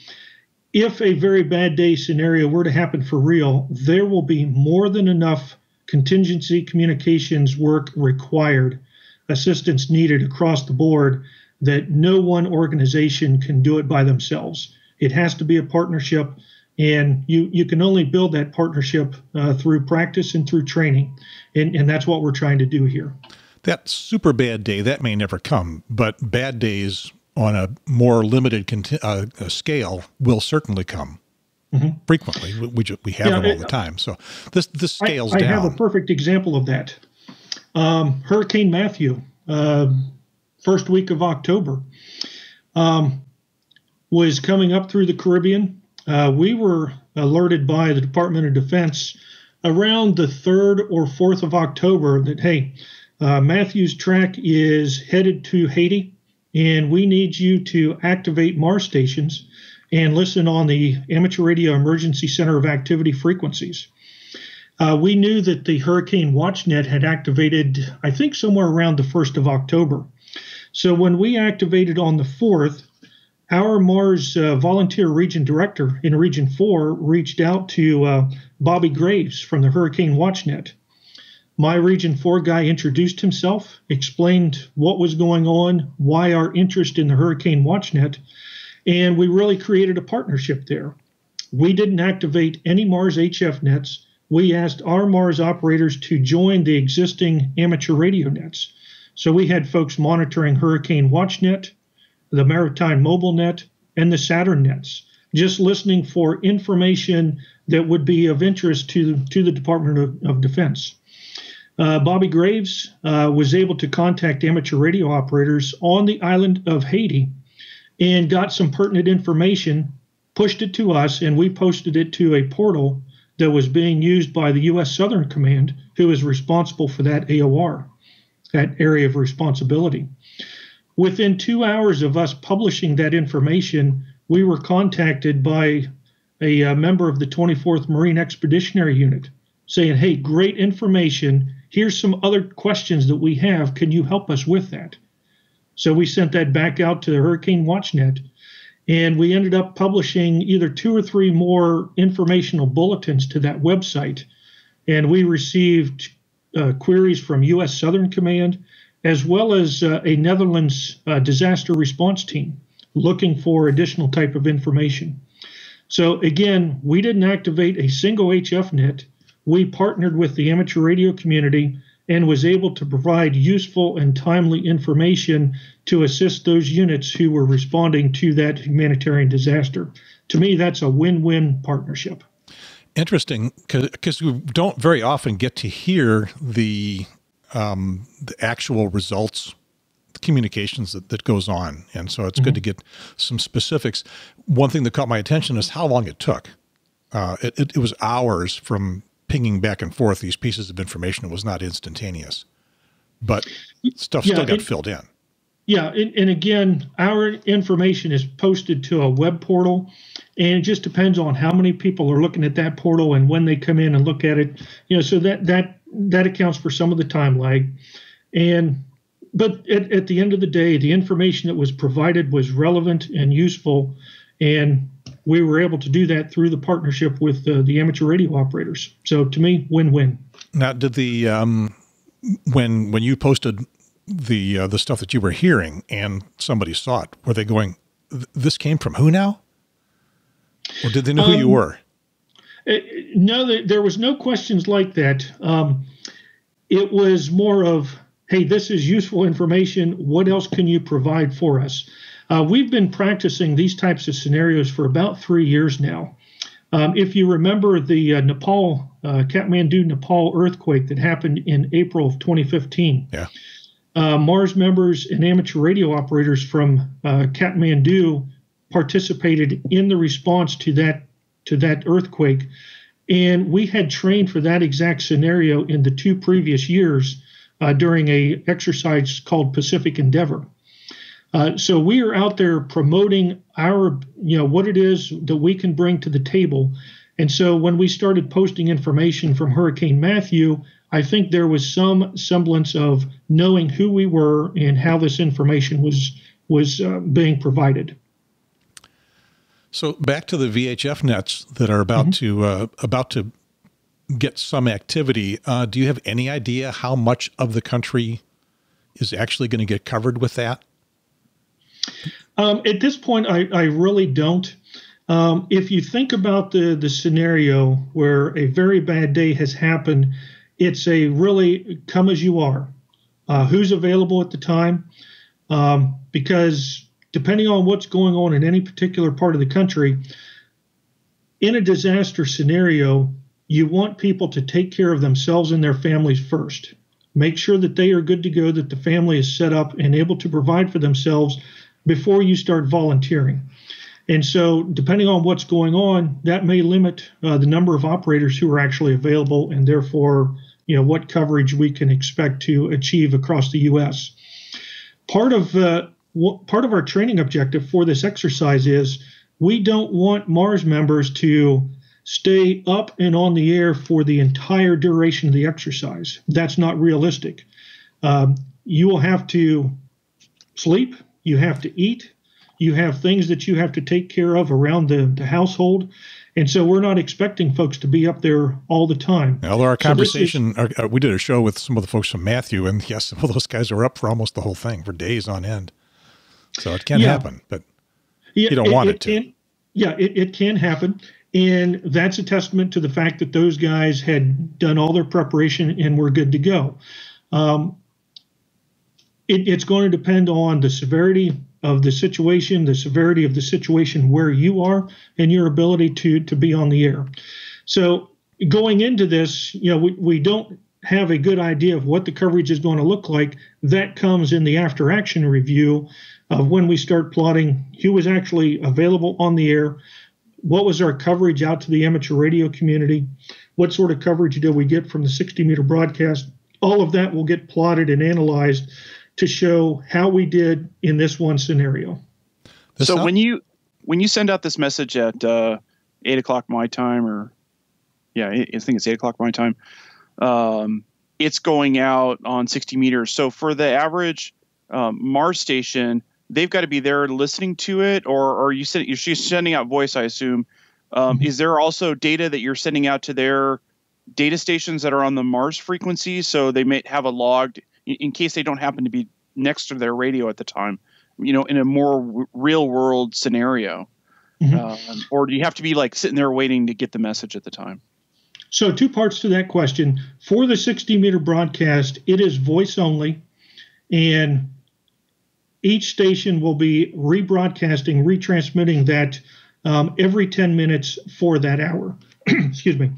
if a very bad day scenario were to happen for real, there will be more than enough contingency communications work required, assistance needed across the board that no one organization can do it by themselves. It has to be a partnership, and you, you can only build that partnership uh, through practice and through training. And, and that's what we're trying to do here that super bad day that may never come, but bad days on a more limited uh, scale will certainly come mm-hmm. frequently. We, we, we have yeah, them all the time. So this this scales I, I down. I have a perfect example of that. Um, Hurricane Matthew, uh, first week of October, um, was coming up through the Caribbean. Uh, we were alerted by the Department of Defense around the third or fourth of October that hey, uh, Matthew's track is headed to Haiti, and we need you to activate Mars stations and listen on the Amateur Radio Emergency Center of Activity frequencies. Uh, we knew that the Hurricane WatchNet had activated, I think, somewhere around the 1st of October. So when we activated on the 4th, our Mars uh, volunteer region director in Region 4 reached out to uh, Bobby Graves from the Hurricane WatchNet my Region 4 guy introduced himself, explained what was going on, why our interest in the Hurricane WatchNet, and we really created a partnership there. We didn't activate any Mars HF nets. We asked our Mars operators to join the existing amateur radio nets. So we had folks monitoring Hurricane WatchNet, the Maritime Mobile Net, and the SATERN nets, just listening for information that would be of interest to, to the Department of, of Defense. Uh, Bobby Graves uh, was able to contact amateur radio operators on the island of Haiti and got some pertinent information pushed it to us, and we posted it to a portal that was being used by the U.S. Southern Command, who is responsible for that AOR, that area of responsibility. Within two hours of us publishing that information, we were contacted by a, a member of the 24th Marine Expeditionary Unit saying, Hey, great information. Here's some other questions that we have. Can you help us with that? So we sent that back out to the Hurricane WatchNet, and we ended up publishing either two or three more informational bulletins to that website. And we received uh, queries from U.S. Southern Command as well as uh, a Netherlands uh, disaster response team looking for additional type of information. So again, we didn't activate a single HF net. We partnered with the amateur radio community and was able to provide useful and timely information to assist those units who were responding to that humanitarian disaster. To me, that's a win-win partnership. Interesting, because we don't very often get to hear the um, the actual results communications that, that goes on. And so it's mm-hmm. good to get some specifics. One thing that caught my attention is how long it took. Uh, it, it, it, was hours from pinging back and forth these pieces of information. It was not instantaneous, but stuff yeah, still got it, filled in. Yeah. And, and again, our information is posted to a web portal and it just depends on how many people are looking at that portal and when they come in and look at it. You know, so that, that, that accounts for some of the time lag. And but at, at the end of the day, the information that was provided was relevant and useful, and we were able to do that through the partnership with uh, the amateur radio operators. So to me, win-win. Now, did the um, when when you posted the uh, the stuff that you were hearing and somebody saw it, were they going, "This came from who now?" Or did they know um, who you um, were? Uh, no, there was no questions like that. Um, it was more of hey, this is useful information. What else can you provide for us? Uh, we've been practicing these types of scenarios for about three years now. Um, if you remember the uh, Nepal, uh, Kathmandu, Nepal earthquake that happened in April of 2015, yeah. Uh, Mars members and amateur radio operators from uh, Kathmandu participated in the response to that to that earthquake, and we had trained for that exact scenario in the two previous years uh, during a exercise called Pacific Endeavor. Uh, so we are out there promoting our, you know, what it is that we can bring to the table. And so when we started posting information from Hurricane Matthew, I think there was some semblance of knowing who we were and how this information was was uh, being provided. So back to the VHF nets that are about mm-hmm. to uh, about to get some activity. Uh, do you have any idea how much of the country is actually going to get covered with that? Um, at this point, I, I really don't. Um, if you think about the, the scenario where a very bad day has happened, it's a really come as you are. Uh, who's available at the time? Um, because depending on what's going on in any particular part of the country, in a disaster scenario, you want people to take care of themselves and their families first. Make sure that they are good to go, that the family is set up and able to provide for themselves before you start volunteering. And so, depending on what's going on, that may limit uh, the number of operators who are actually available, and therefore, you know, what coverage we can expect to achieve across the U.S. Part of uh, part of our training objective for this exercise is we don't want Mars members to stay up and on the air for the entire duration of the exercise. That's not realistic. Um, you will have to sleep, you have to eat, you have things that you have to take care of around the, the household. And so we're not expecting folks to be up there all the time. Although our conversation, so is, our, uh, we did a show with some of the folks from Matthew, and yes, some of those guys are up for almost the whole thing for days on end. So it can yeah. happen, but yeah, you don't it, want it, it to. Can, yeah, it, it can happen. And that's a testament to the fact that those guys had done all their preparation and were good to go. Um, it, it's going to depend on the severity of the situation, the severity of the situation where you are, and your ability to to be on the air. So going into this, you know, we, we don't have a good idea of what the coverage is going to look like. That comes in the after action review of when we start plotting who is actually available on the air, what was our coverage out to the amateur radio community? What sort of coverage did we get from the 60 meter broadcast? All of that will get plotted and analyzed to show how we did in this one scenario. so when you when you send out this message at uh, eight o'clock my time, or yeah, I think it's eight o'clock my time, um, it's going out on 60 meters. So for the average um, Mars station, they've got to be there listening to it, or, or you send you're sending out voice, I assume. Um, mm-hmm. Is there also data that you're sending out to their data stations that are on the Mars frequency, so they may have a logged in case they don't happen to be next to their radio at the time? You know, in a more real world scenario, mm-hmm. um, or do you have to be like sitting there waiting to get the message at the time? So, two parts to that question. For the 60 meter broadcast, it is voice only, and each station will be rebroadcasting, retransmitting that um, every 10 minutes for that hour. Excuse me.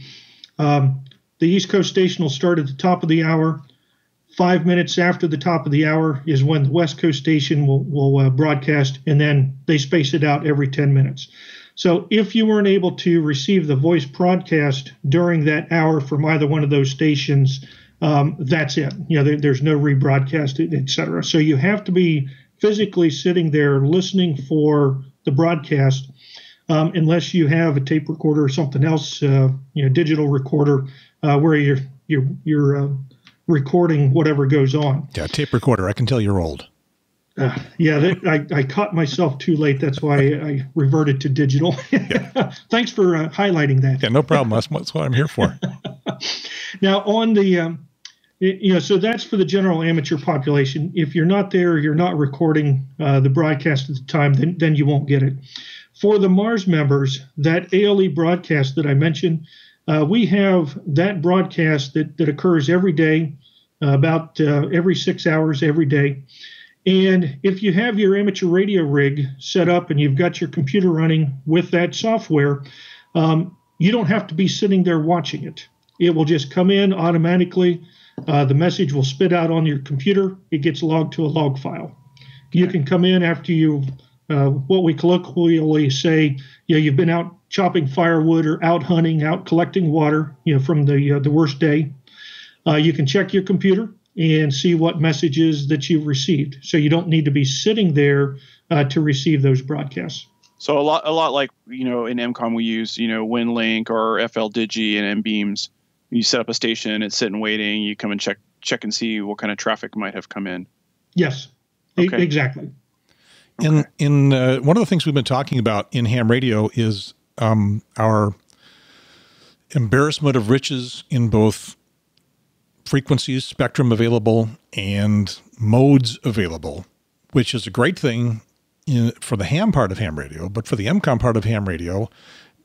Um, the East Coast station will start at the top of the hour. Five minutes after the top of the hour is when the West Coast station will, will uh, broadcast, and then they space it out every 10 minutes. So if you weren't able to receive the voice broadcast during that hour from either one of those stations, um, that's it. You know, there, there's no rebroadcast, et cetera. So you have to be physically sitting there listening for the broadcast, um, unless you have a tape recorder or something else, uh, you know, digital recorder uh, where you're you're you're uh, recording whatever goes on. Yeah, tape recorder. I can tell you're old. Uh, yeah, that, I, I caught myself too late. That's why I reverted to digital. Thanks for uh, highlighting that. Yeah, no problem. That's, that's what I'm here for. now, on the, um, you know, so that's for the general amateur population. If you're not there, you're not recording uh, the broadcast at the time, then, then you won't get it. For the Mars members, that ALE broadcast that I mentioned, uh, we have that broadcast that, that occurs every day, uh, about uh, every six hours every day. And if you have your amateur radio rig set up and you've got your computer running with that software, um, you don't have to be sitting there watching it. It will just come in automatically. Uh, the message will spit out on your computer. It gets logged to a log file. You can come in after you, uh, what we colloquially say, you know, you've been out chopping firewood or out hunting, out collecting water, you know, from the uh, the worst day. Uh, you can check your computer and see what messages that you've received. So you don't need to be sitting there uh, to receive those broadcasts. So a lot, a lot like you know in EmComm we use you know WinLink or FLDigi and NBEMS. You set up a station, it's sitting waiting. You come and check check and see what kind of traffic might have come in. Yes, okay. e- exactly. In okay. in uh, one of the things we've been talking about in ham radio is um, our embarrassment of riches in both frequencies, spectrum available, and modes available, which is a great thing in, for the ham part of ham radio. But for the EmComm part of ham radio,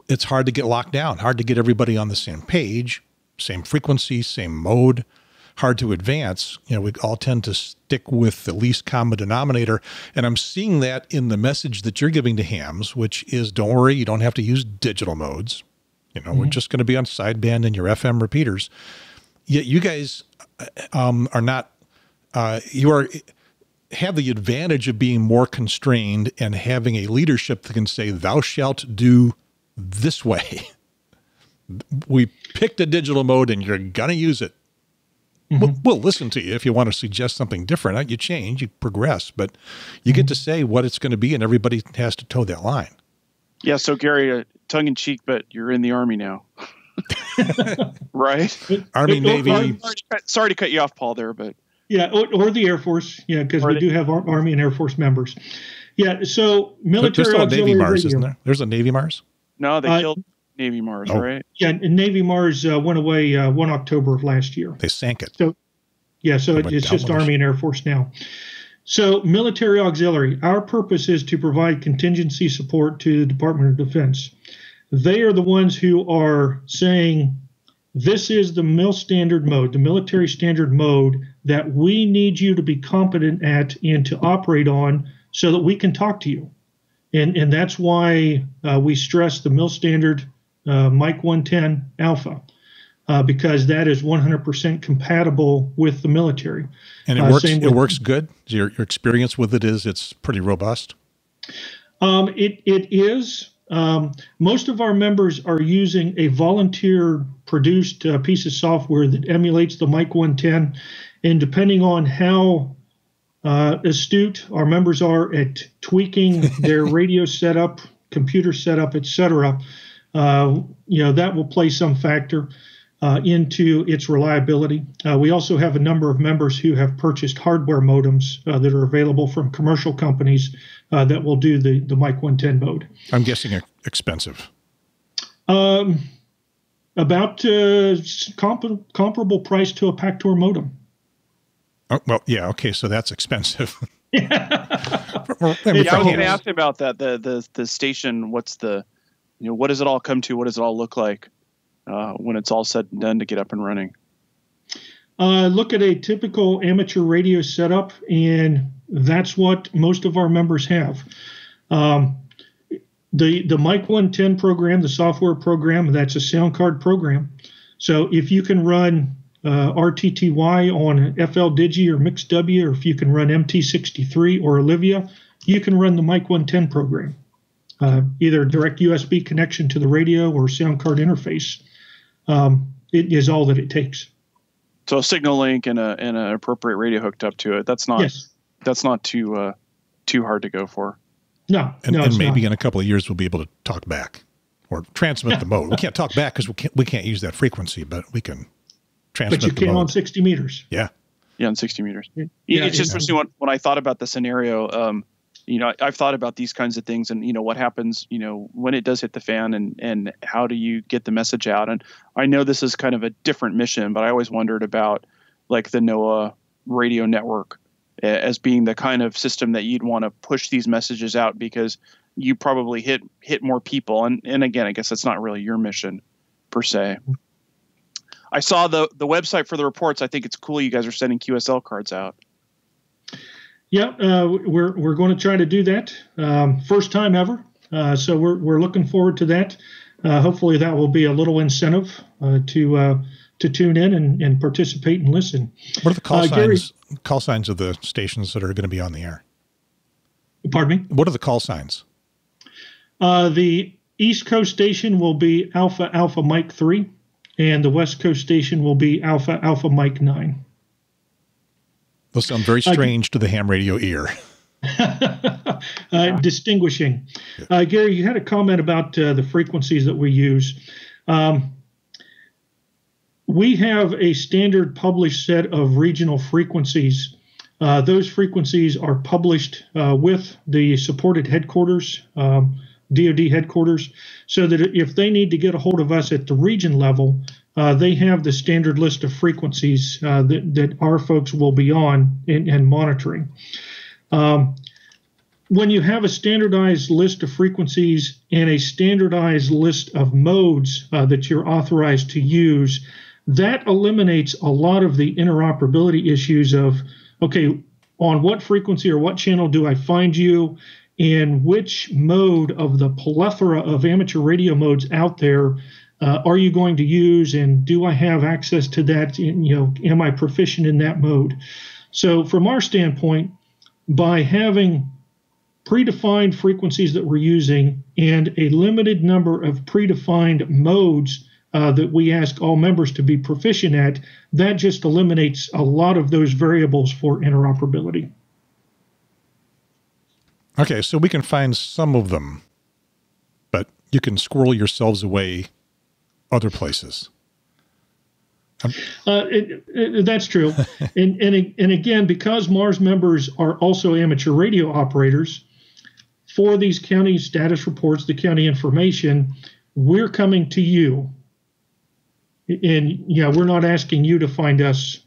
it's hard to get locked down, hard to get everybody on the same page, same frequency, same mode, hard to advance. You know, we all tend to stick with the least common denominator. And I'm seeing that in the message that you're giving to hams, which is don't worry, you don't have to use digital modes. You know, mm-hmm. we're just going to be on sideband and your FM repeaters yet you guys um, are not uh, you are have the advantage of being more constrained and having a leadership that can say thou shalt do this way we picked a digital mode and you're gonna use it mm-hmm. we'll, we'll, listen to you if you want to suggest something different you change you progress but you mm-hmm. get to say what it's going to be and everybody has to toe that line yeah so gary uh, tongue-in-cheek but you're in the army now right? Army, Navy. Sorry to, cut, sorry to, cut, you off, Paul. There, but yeah, or, or the Air Force. Yeah, because we do have Army and Air Force members. Yeah, so military. There's still a Navy Mars, radio. isn't there? There's a Navy Mars. No, they uh, killed Navy Mars, oh. right? Yeah, Navy Mars uh, went away uh, one October of last year. They sank it. So, yeah, so it, it's just Army and Air Force now. So, military auxiliary. Our purpose is to provide contingency support to the Department of Defense. They are the ones who are saying this is the mil standard mode, the military standard mode that we need you to be competent at and to operate on so that we can talk to you. And, and that's why uh, we stress the mil standard uh, Mike 110 Alpha. Uh, because that is 100% compatible with the military. And it uh, works. It works good. Your, your experience with it is it's pretty robust. Um, it it is. Um, most of our members are using a volunteer produced uh, piece of software that emulates the Mic 110. And depending on how uh, astute our members are at tweaking their radio setup, computer setup, etc., uh, you know, that will play some factor uh, into its reliability. Uh, we also have a number of members who have purchased hardware modems uh, that are available from commercial companies uh, that will do the, the Mic 110 mode. I'm guessing expensive. Um, about uh, comp- comparable price to a Pactor modem. Oh, well, yeah, okay, so that's expensive. yeah, I was going to ask about that. The the the station. What's the, you know, what does it all come to? What does it all look like? uh, when it's all said and done to get up and running? Uh, look at a typical amateur radio setup, and that's what most of our members have. Um, the the Mic 110 program, the software program, that's a sound card program. So if you can run uh, RTTY on FL Digi or MixW, or if you can run MT63 or Olivia, you can run the Mic 110 program. Uh, either direct USB connection to the radio or sound card interface um, it is all that it takes. So a SignaLink and a and an appropriate radio hooked up to it. That's not yes. that's not too uh, too hard to go for. No, and, no, and maybe not. in a couple of years we'll be able to talk back or transmit the mode. We can't talk back because we can't we can't use that frequency, but we can transmit. But you can mode. on sixty meters. Yeah. Yeah, on sixty meters. Yeah, it's just yeah. when when I thought about the scenario. Um, you know, I've thought about these kinds of things and, you know, what happens, you know, when it does hit the fan and, and how do you get the message out? And I know this is kind of a different mission, but I always wondered about like the NOAA radio network as being the kind of system that you'd want to push these messages out because you probably hit, hit more people. And, and again, I guess that's not really your mission per se. Mm-hmm. I saw the, the website for the reports. I think it's cool. You guys are sending QSL cards out. Yeah, uh, we're we're going to try to do that. Um, first time ever, uh, so we're we're looking forward to that. Uh, hopefully, that will be a little incentive uh, to uh, to tune in and, and participate and listen. What are the call uh, signs? Gary, call signs of the stations that are going to be on the air. Pardon me. What are the call signs? the East Coast station will be Alpha Alpha Mike three, and the West Coast station will be Alpha Alpha Mike nine. Those sound very strange uh, to the ham radio ear. uh, distinguishing. Uh, Gary, you had a comment about uh, the frequencies that we use. Um, we have a standard published set of regional frequencies. Uh, those frequencies are published uh, with the supported headquarters, um, DoD headquarters, so that if they need to get a hold of us at the region level, uh, they have the standard list of frequencies uh, that, that our folks will be on and, monitoring. Um, when you have a standardized list of frequencies and a standardized list of modes uh, that you're authorized to use, that eliminates a lot of the interoperability issues of, okay, on what frequency or what channel do I find you? And which mode of the plethora of amateur radio modes out there uh, are you going to use and do I have access to that? In, you know, am I proficient in that mode? So, from our standpoint, by having predefined frequencies that we're using and a limited number of predefined modes uh, that we ask all members to be proficient at, that just eliminates a lot of those variables for interoperability. Okay, so we can find some of them, but you can squirrel yourselves away other places. Uh, it, it, that's true, and and and again, because Mars members are also amateur radio operators, for these county status reports, the county information, we're coming to you, and yeah, we're not asking you to find us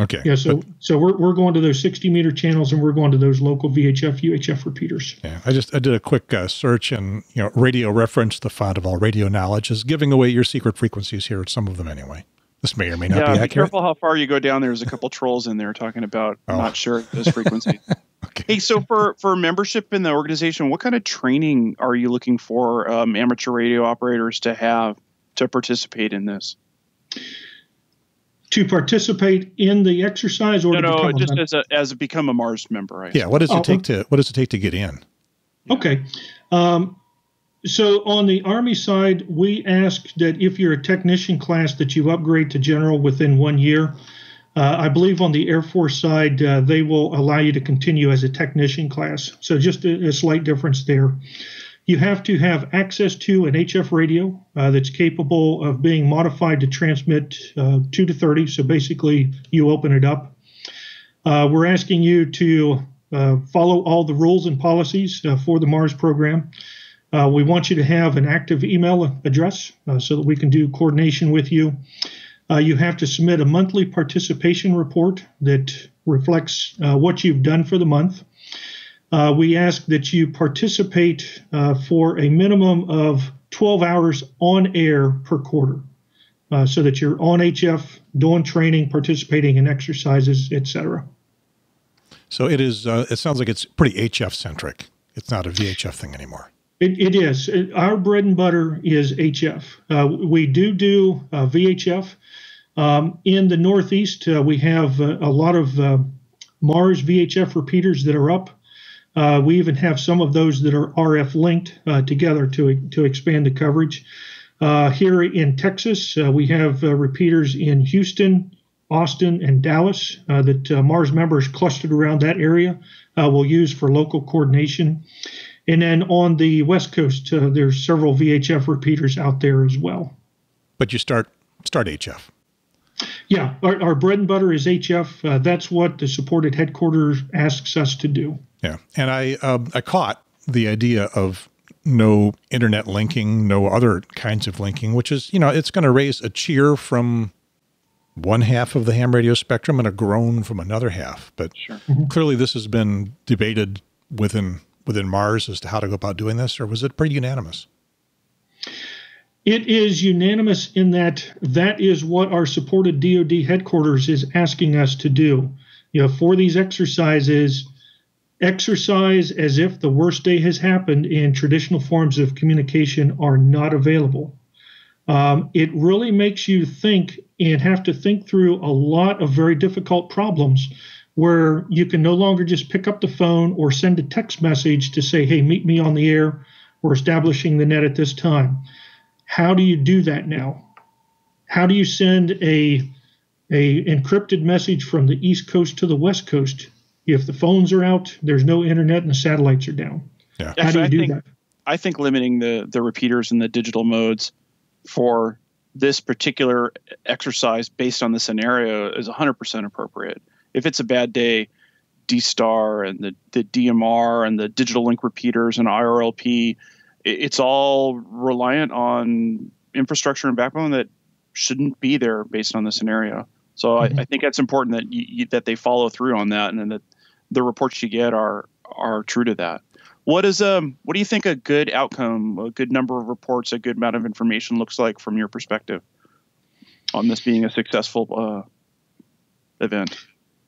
Okay. Yeah. So but, so we're we're going to those 60 meter channels and we're going to those local VHF UHF repeaters. Yeah. I just I did a quick uh, search and you know radio reference the font of all radio knowledge is giving away your secret frequencies here. Some of them anyway. This may or may not yeah, be accurate. Be careful how far you go down. There's a couple trolls in there talking about oh. not sure those frequencies. okay. Hey, so for for membership in the organization, what kind of training are you looking for um, amateur radio operators to have to participate in this? To participate in the exercise or no, no, just as a as a become a Mars member. I yeah, what does it oh, take to what does it take to get in? Okay, um, So on the Army side, we ask that if you're a technician class, that you upgrade to general within one year. Uh, I believe on the Air Force side, uh, they will allow you to continue as a technician class. So just a, a slight difference there. You have to have access to an HF radio uh, that's capable of being modified to transmit uh, 2 to 30. So basically, you open it up. Uh, we're asking you to uh, follow all the rules and policies for the MARS program. we want you to have an active email address so that we can do coordination with you. Uh, you have to submit a monthly participation report that reflects uh, what you've done for the month. Uh, we ask that you participate uh, for a minimum of 12 hours on air per quarter uh, so that you're on HF, doing training, participating in exercises, etc. So it is. Uh, it sounds like it's pretty HF centric. It's not a VHF thing anymore. It, it is. It, our bread and butter is HF. Uh, we do do uh, VHF. Um, in the Northeast, uh, we have uh, a lot of uh, Mars VHF repeaters that are up. Uh, we even have some of those that are RF linked uh, together to, to expand the coverage. Uh, here in Texas, uh, we have repeaters in Houston, Austin, and Dallas that Mars members clustered around that area will use for local coordination. And then on the West Coast, uh, there's several VHF repeaters out there as well. But you start start HF. Yeah, our, our bread and butter is HF. Uh, that's what the supported headquarters asks us to do. Yeah, and I um, I caught the idea of no internet linking, no other kinds of linking, which is you know it's going to raise a cheer from one half of the ham radio spectrum and a groan from another half. But sure. Mm-hmm. clearly, this has been debated within within Mars as to how to go about doing this, or was it pretty unanimous? It is unanimous in that that is what our supported DoD headquarters is asking us to do. You know, for these exercises, exercise as if the worst day has happened and traditional forms of communication are not available. Um, it really makes you think and have to think through a lot of very difficult problems where you can no longer just pick up the phone or send a text message to say, hey, meet me on the air. We're establishing the net at this time. How do you do that now? How do you send a, a encrypted message from the East Coast to the West Coast if the phones are out, there's no internet, and the satellites are down? Yeah. How do you I do think, that? I think limiting the, the repeaters and the digital modes for this particular exercise based on the scenario is 100% appropriate if it's a bad day, DSTAR and the, the DMR and the digital link repeaters and IRLP, it's all reliant on infrastructure and backbone that shouldn't be there based on the scenario. So mm-hmm. I, I, think it's important that you, that they follow through on that and that the reports you get are are true to that. What is um what do you think a good outcome, a good number of reports, a good amount of information looks like from your perspective on this being a successful uh, event?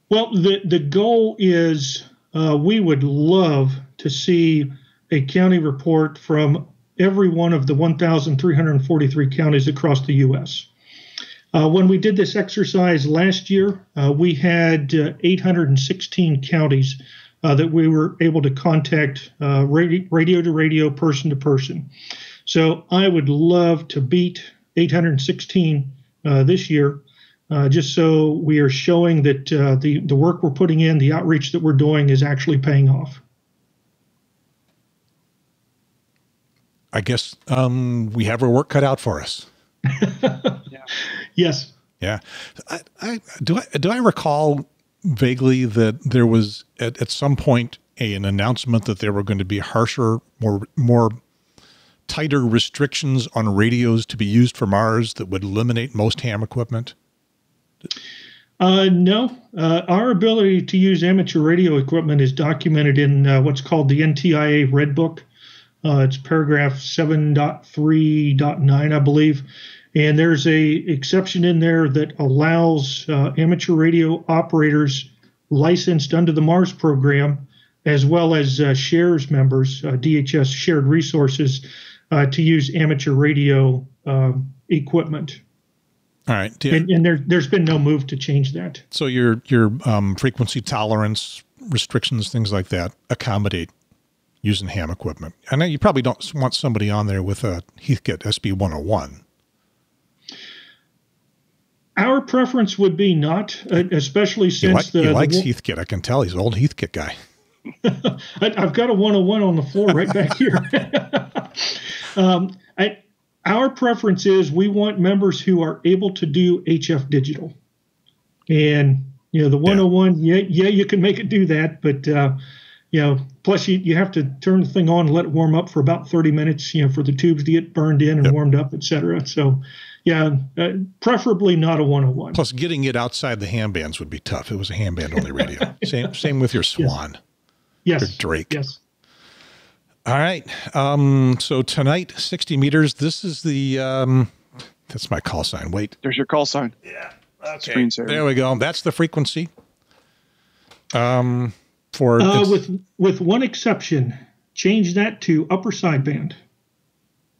Well, the, the goal is uh, we would love to see a county report from every one of the 1,343 counties across the U.S. Uh, when we did this exercise last year, uh, we had uh, 816 counties uh, that we were able to contact uh, radio, to radio, person to person. So I would love to beat 816 this year uh, just so we are showing that uh, the, the work we're putting in, the outreach that we're doing is actually paying off. I guess um, we have our work cut out for us. Yes. Yeah. I, I, do I do I recall vaguely that there was at, at some point a, an announcement that there were going to be harsher, more more tighter restrictions on radios to be used for Mars that would eliminate most ham equipment? Uh, no, uh, our ability to use amateur radio equipment is documented in uh, what's called the NTIA Red Book. Uh, it's paragraph 7.3.9, I believe. And there's a exception in there that allows uh, amateur radio operators licensed under the MARS program, as well as uh, shares members, DHS shared resources, to use amateur radio equipment. All right, and, and, there there's been no move to change that. So your your um, frequency tolerance restrictions, things like that, accommodate using ham equipment. I know you probably don't want somebody on there with a Heathkit SB 101. Our preference would be not, uh, especially since like, the, he likes the, Heathkit. I can tell he's an old Heathkit guy. I, have got a 101 on the floor right back here. um, I, our preference is we want members who are able to do HF digital. And, you know, the 101, yeah, yeah, yeah you can make it do that, but, uh, you know, plus you, you have to turn the thing on and let it warm up for about 30 minutes, you know, for the tubes to get burned in and yep. warmed up, et cetera. So, yeah, uh, preferably not a 101. Plus, getting it outside the ham bands would be tough. It was a ham band only radio. same, same with your Swan. Yes. Your Drake. Yes. All right. Um, so tonight, 60 meters. This is the, um, that's my call sign. Wait. There's your call sign. Yeah. Okay. There we go. That's the frequency. Um, for uh, with with one exception, change that to upper sideband.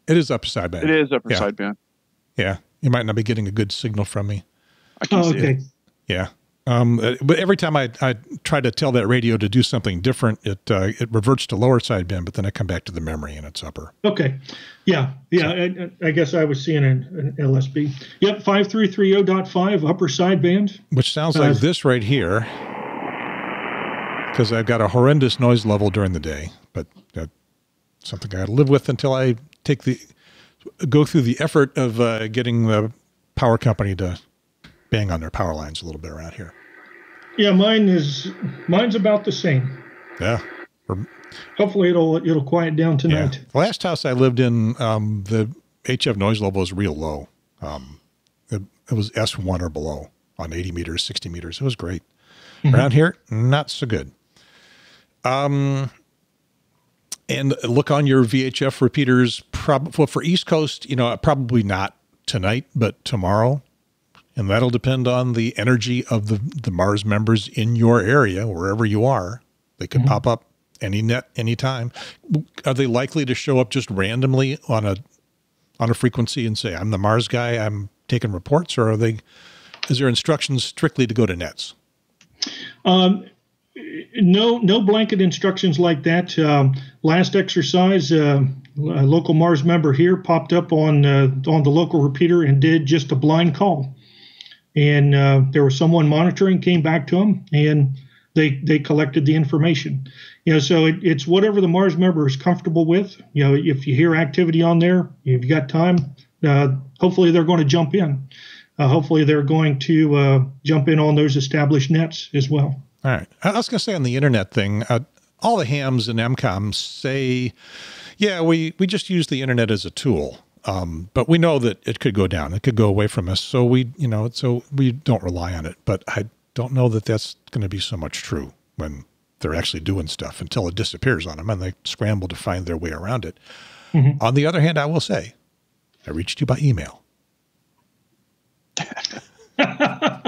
It is upper sideband. It is upper yeah. sideband. Yeah, you might not be getting a good signal from me. I can oh, see okay. It. Yeah. Um, uh, but every time I, I try to tell that radio to do something different, it uh, it reverts to lower side sideband, but then I come back to the memory and it's upper. Okay. Yeah. Yeah. So, I, I, guess I was seeing an, an LSB. Yep. 5330.5 upper sideband. Which sounds like uh, this right here. Because I've got a horrendous noise level during the day, but that's something I got to live with until I take the go through the effort of uh, getting the power company to bang on their power lines a little bit around here. Yeah, mine is mine's about the same. Yeah. Hopefully it'll it'll quiet down tonight. Yeah. The last house I lived in, um, the HF noise level was real low. Um, it, it, was S1 or below on 80 meters, 60 meters. It was great. Mm-hmm. Around here, not so good. Um, and look on your VHF repeaters. Prob- well, for East Coast, you know, probably not tonight, but tomorrow and that'll depend on the energy of the, the Mars members in your area, wherever you are. They could mm-hmm. pop up any net anytime. Are they likely to show up just randomly on a on a frequency and say, I'm the Mars guy, I'm taking reports, or are they is there instructions strictly to go to nets? Um, no, no blanket instructions like that. Um, last exercise, uh, a local Mars member here popped up on uh, on the local repeater and did just a blind call. And uh, there was someone monitoring came back to him, and they they collected the information. You know so it, it's whatever the mars member is comfortable with. You know if you hear activity on there if you got time uh, hopefully they're going to jump in. Uh, hopefully they're going to uh, jump in on those established nets as well all right i was going to say on the internet thing uh, all the hams and EmComms say yeah we we just use the internet as a tool um, but we know that it could go down. It could go away from us. So we, you know, so we don't rely on it. But I don't know that that's going to be so much true when they're actually doing stuff until it disappears on them and they scramble to find their way around it. Mm-hmm. On the other hand, I will say, I reached you by email.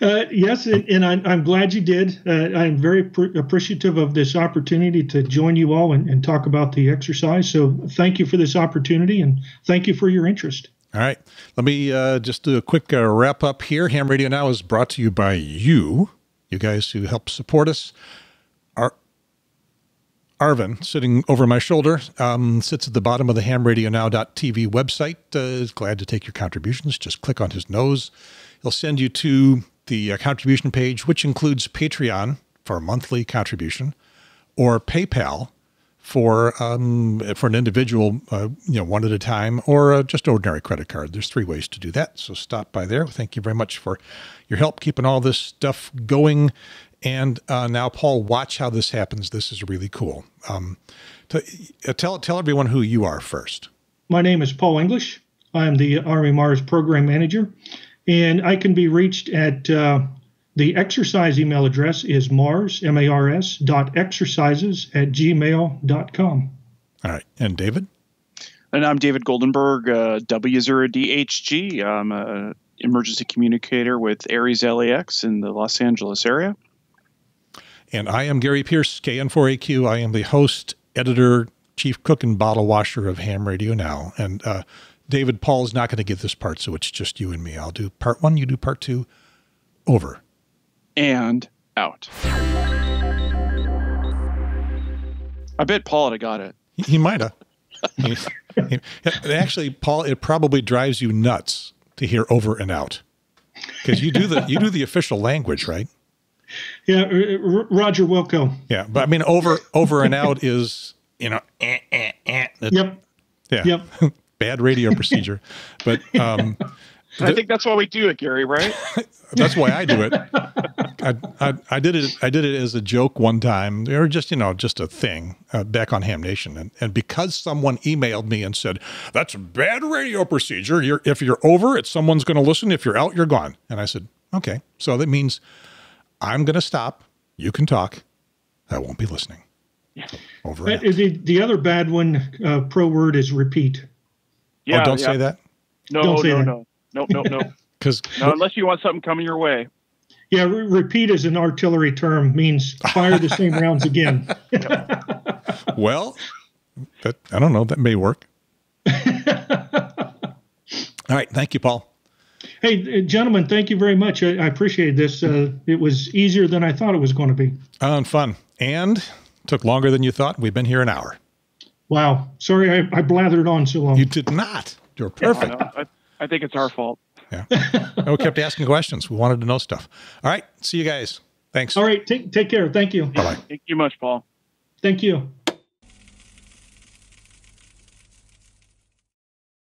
Uh, yes, and, I, am glad you did. Uh, I'm very pr- appreciative of this opportunity to join you all and, and, talk about the exercise. So thank you for this opportunity and thank you for your interest. All right. Let me uh, just do a quick uh, wrap up here. Ham Radio Now is brought to you by you, you guys who help support us. Ar- ARVN, sitting over my shoulder, um, sits at the bottom of the hamradionow.tv website. Uh, is glad to take your contributions. Just click on his nose. He'll send you to the uh, contribution page, which includes Patreon for a monthly contribution, or PayPal for um, for an individual, uh, you know, one at a time, or uh, just ordinary credit card. There's three ways to do that. So stop by there. Thank you very much for your help keeping all this stuff going. And uh, now, Paul, watch how this happens. This is really cool. Um, to, uh, tell tell everyone who you are first. My name is Paul English. I am the Army Mars Program Manager and I can be reached at uh, the exercise email address is mars, M-A-R-S, dot exercises at gmail.com. All right. And David? And I'm David Goldenberg, uh, W0DHG. I'm an emergency communicator with ARES LAX in the Los Angeles area. And I am Gary Pierce, KN4AQ. I am the host, editor, chief cook, and bottle washer of Ham Radio Now. And uh, David, Paul is not going to get this part, so it's just you and me. I'll do part one, you do part two. Over. And out. I bet Paul would have got it. He, he might have. He- he- actually, Paul, it probably drives you nuts to hear over and out because you do the you do the official language, right? Yeah, R- R- Roger Wilco. Yeah, but I mean, over over and out is you know, eh, eh, eh. That- Yep. yeah, Yep. Bad radio procedure, but um, I think that's why we do it, Gary. Right? that's why I do it. I, I, I did it. I did it as a joke one time, or just you know, just a thing uh, back on Ham Nation, and, and because someone emailed me and said that's a bad radio procedure. You're if you're over it, someone's going to listen. If you're out, you're gone. And I said, okay, so that means I'm going to stop. You can talk. I won't be listening. Over. Uh, The, the other bad one, uh, pro word is repeat. Yeah. oh, don't yeah. say that No, Don't say no, that. no, no, no, no, because no. Unless you want something coming your way. Yeah, re- repeat is an artillery term, means fire the same rounds again. well, that I don't know. That may work. All right. Thank you, Paul. Hey, uh, gentlemen, thank you very much. I, I appreciate this. Uh, it was easier than I thought it was going to be. Oh, and fun. And took longer than you thought. We've been here an hour. Wow. Sorry, I, I blathered on so long. You did not. You're perfect. I. I, I think it's our fault. Yeah. And we kept asking questions. We wanted to know stuff. All right. See you guys. Thanks. All right, take, take care. Thank you. Bye bye. Thank you much, Paul. Thank you.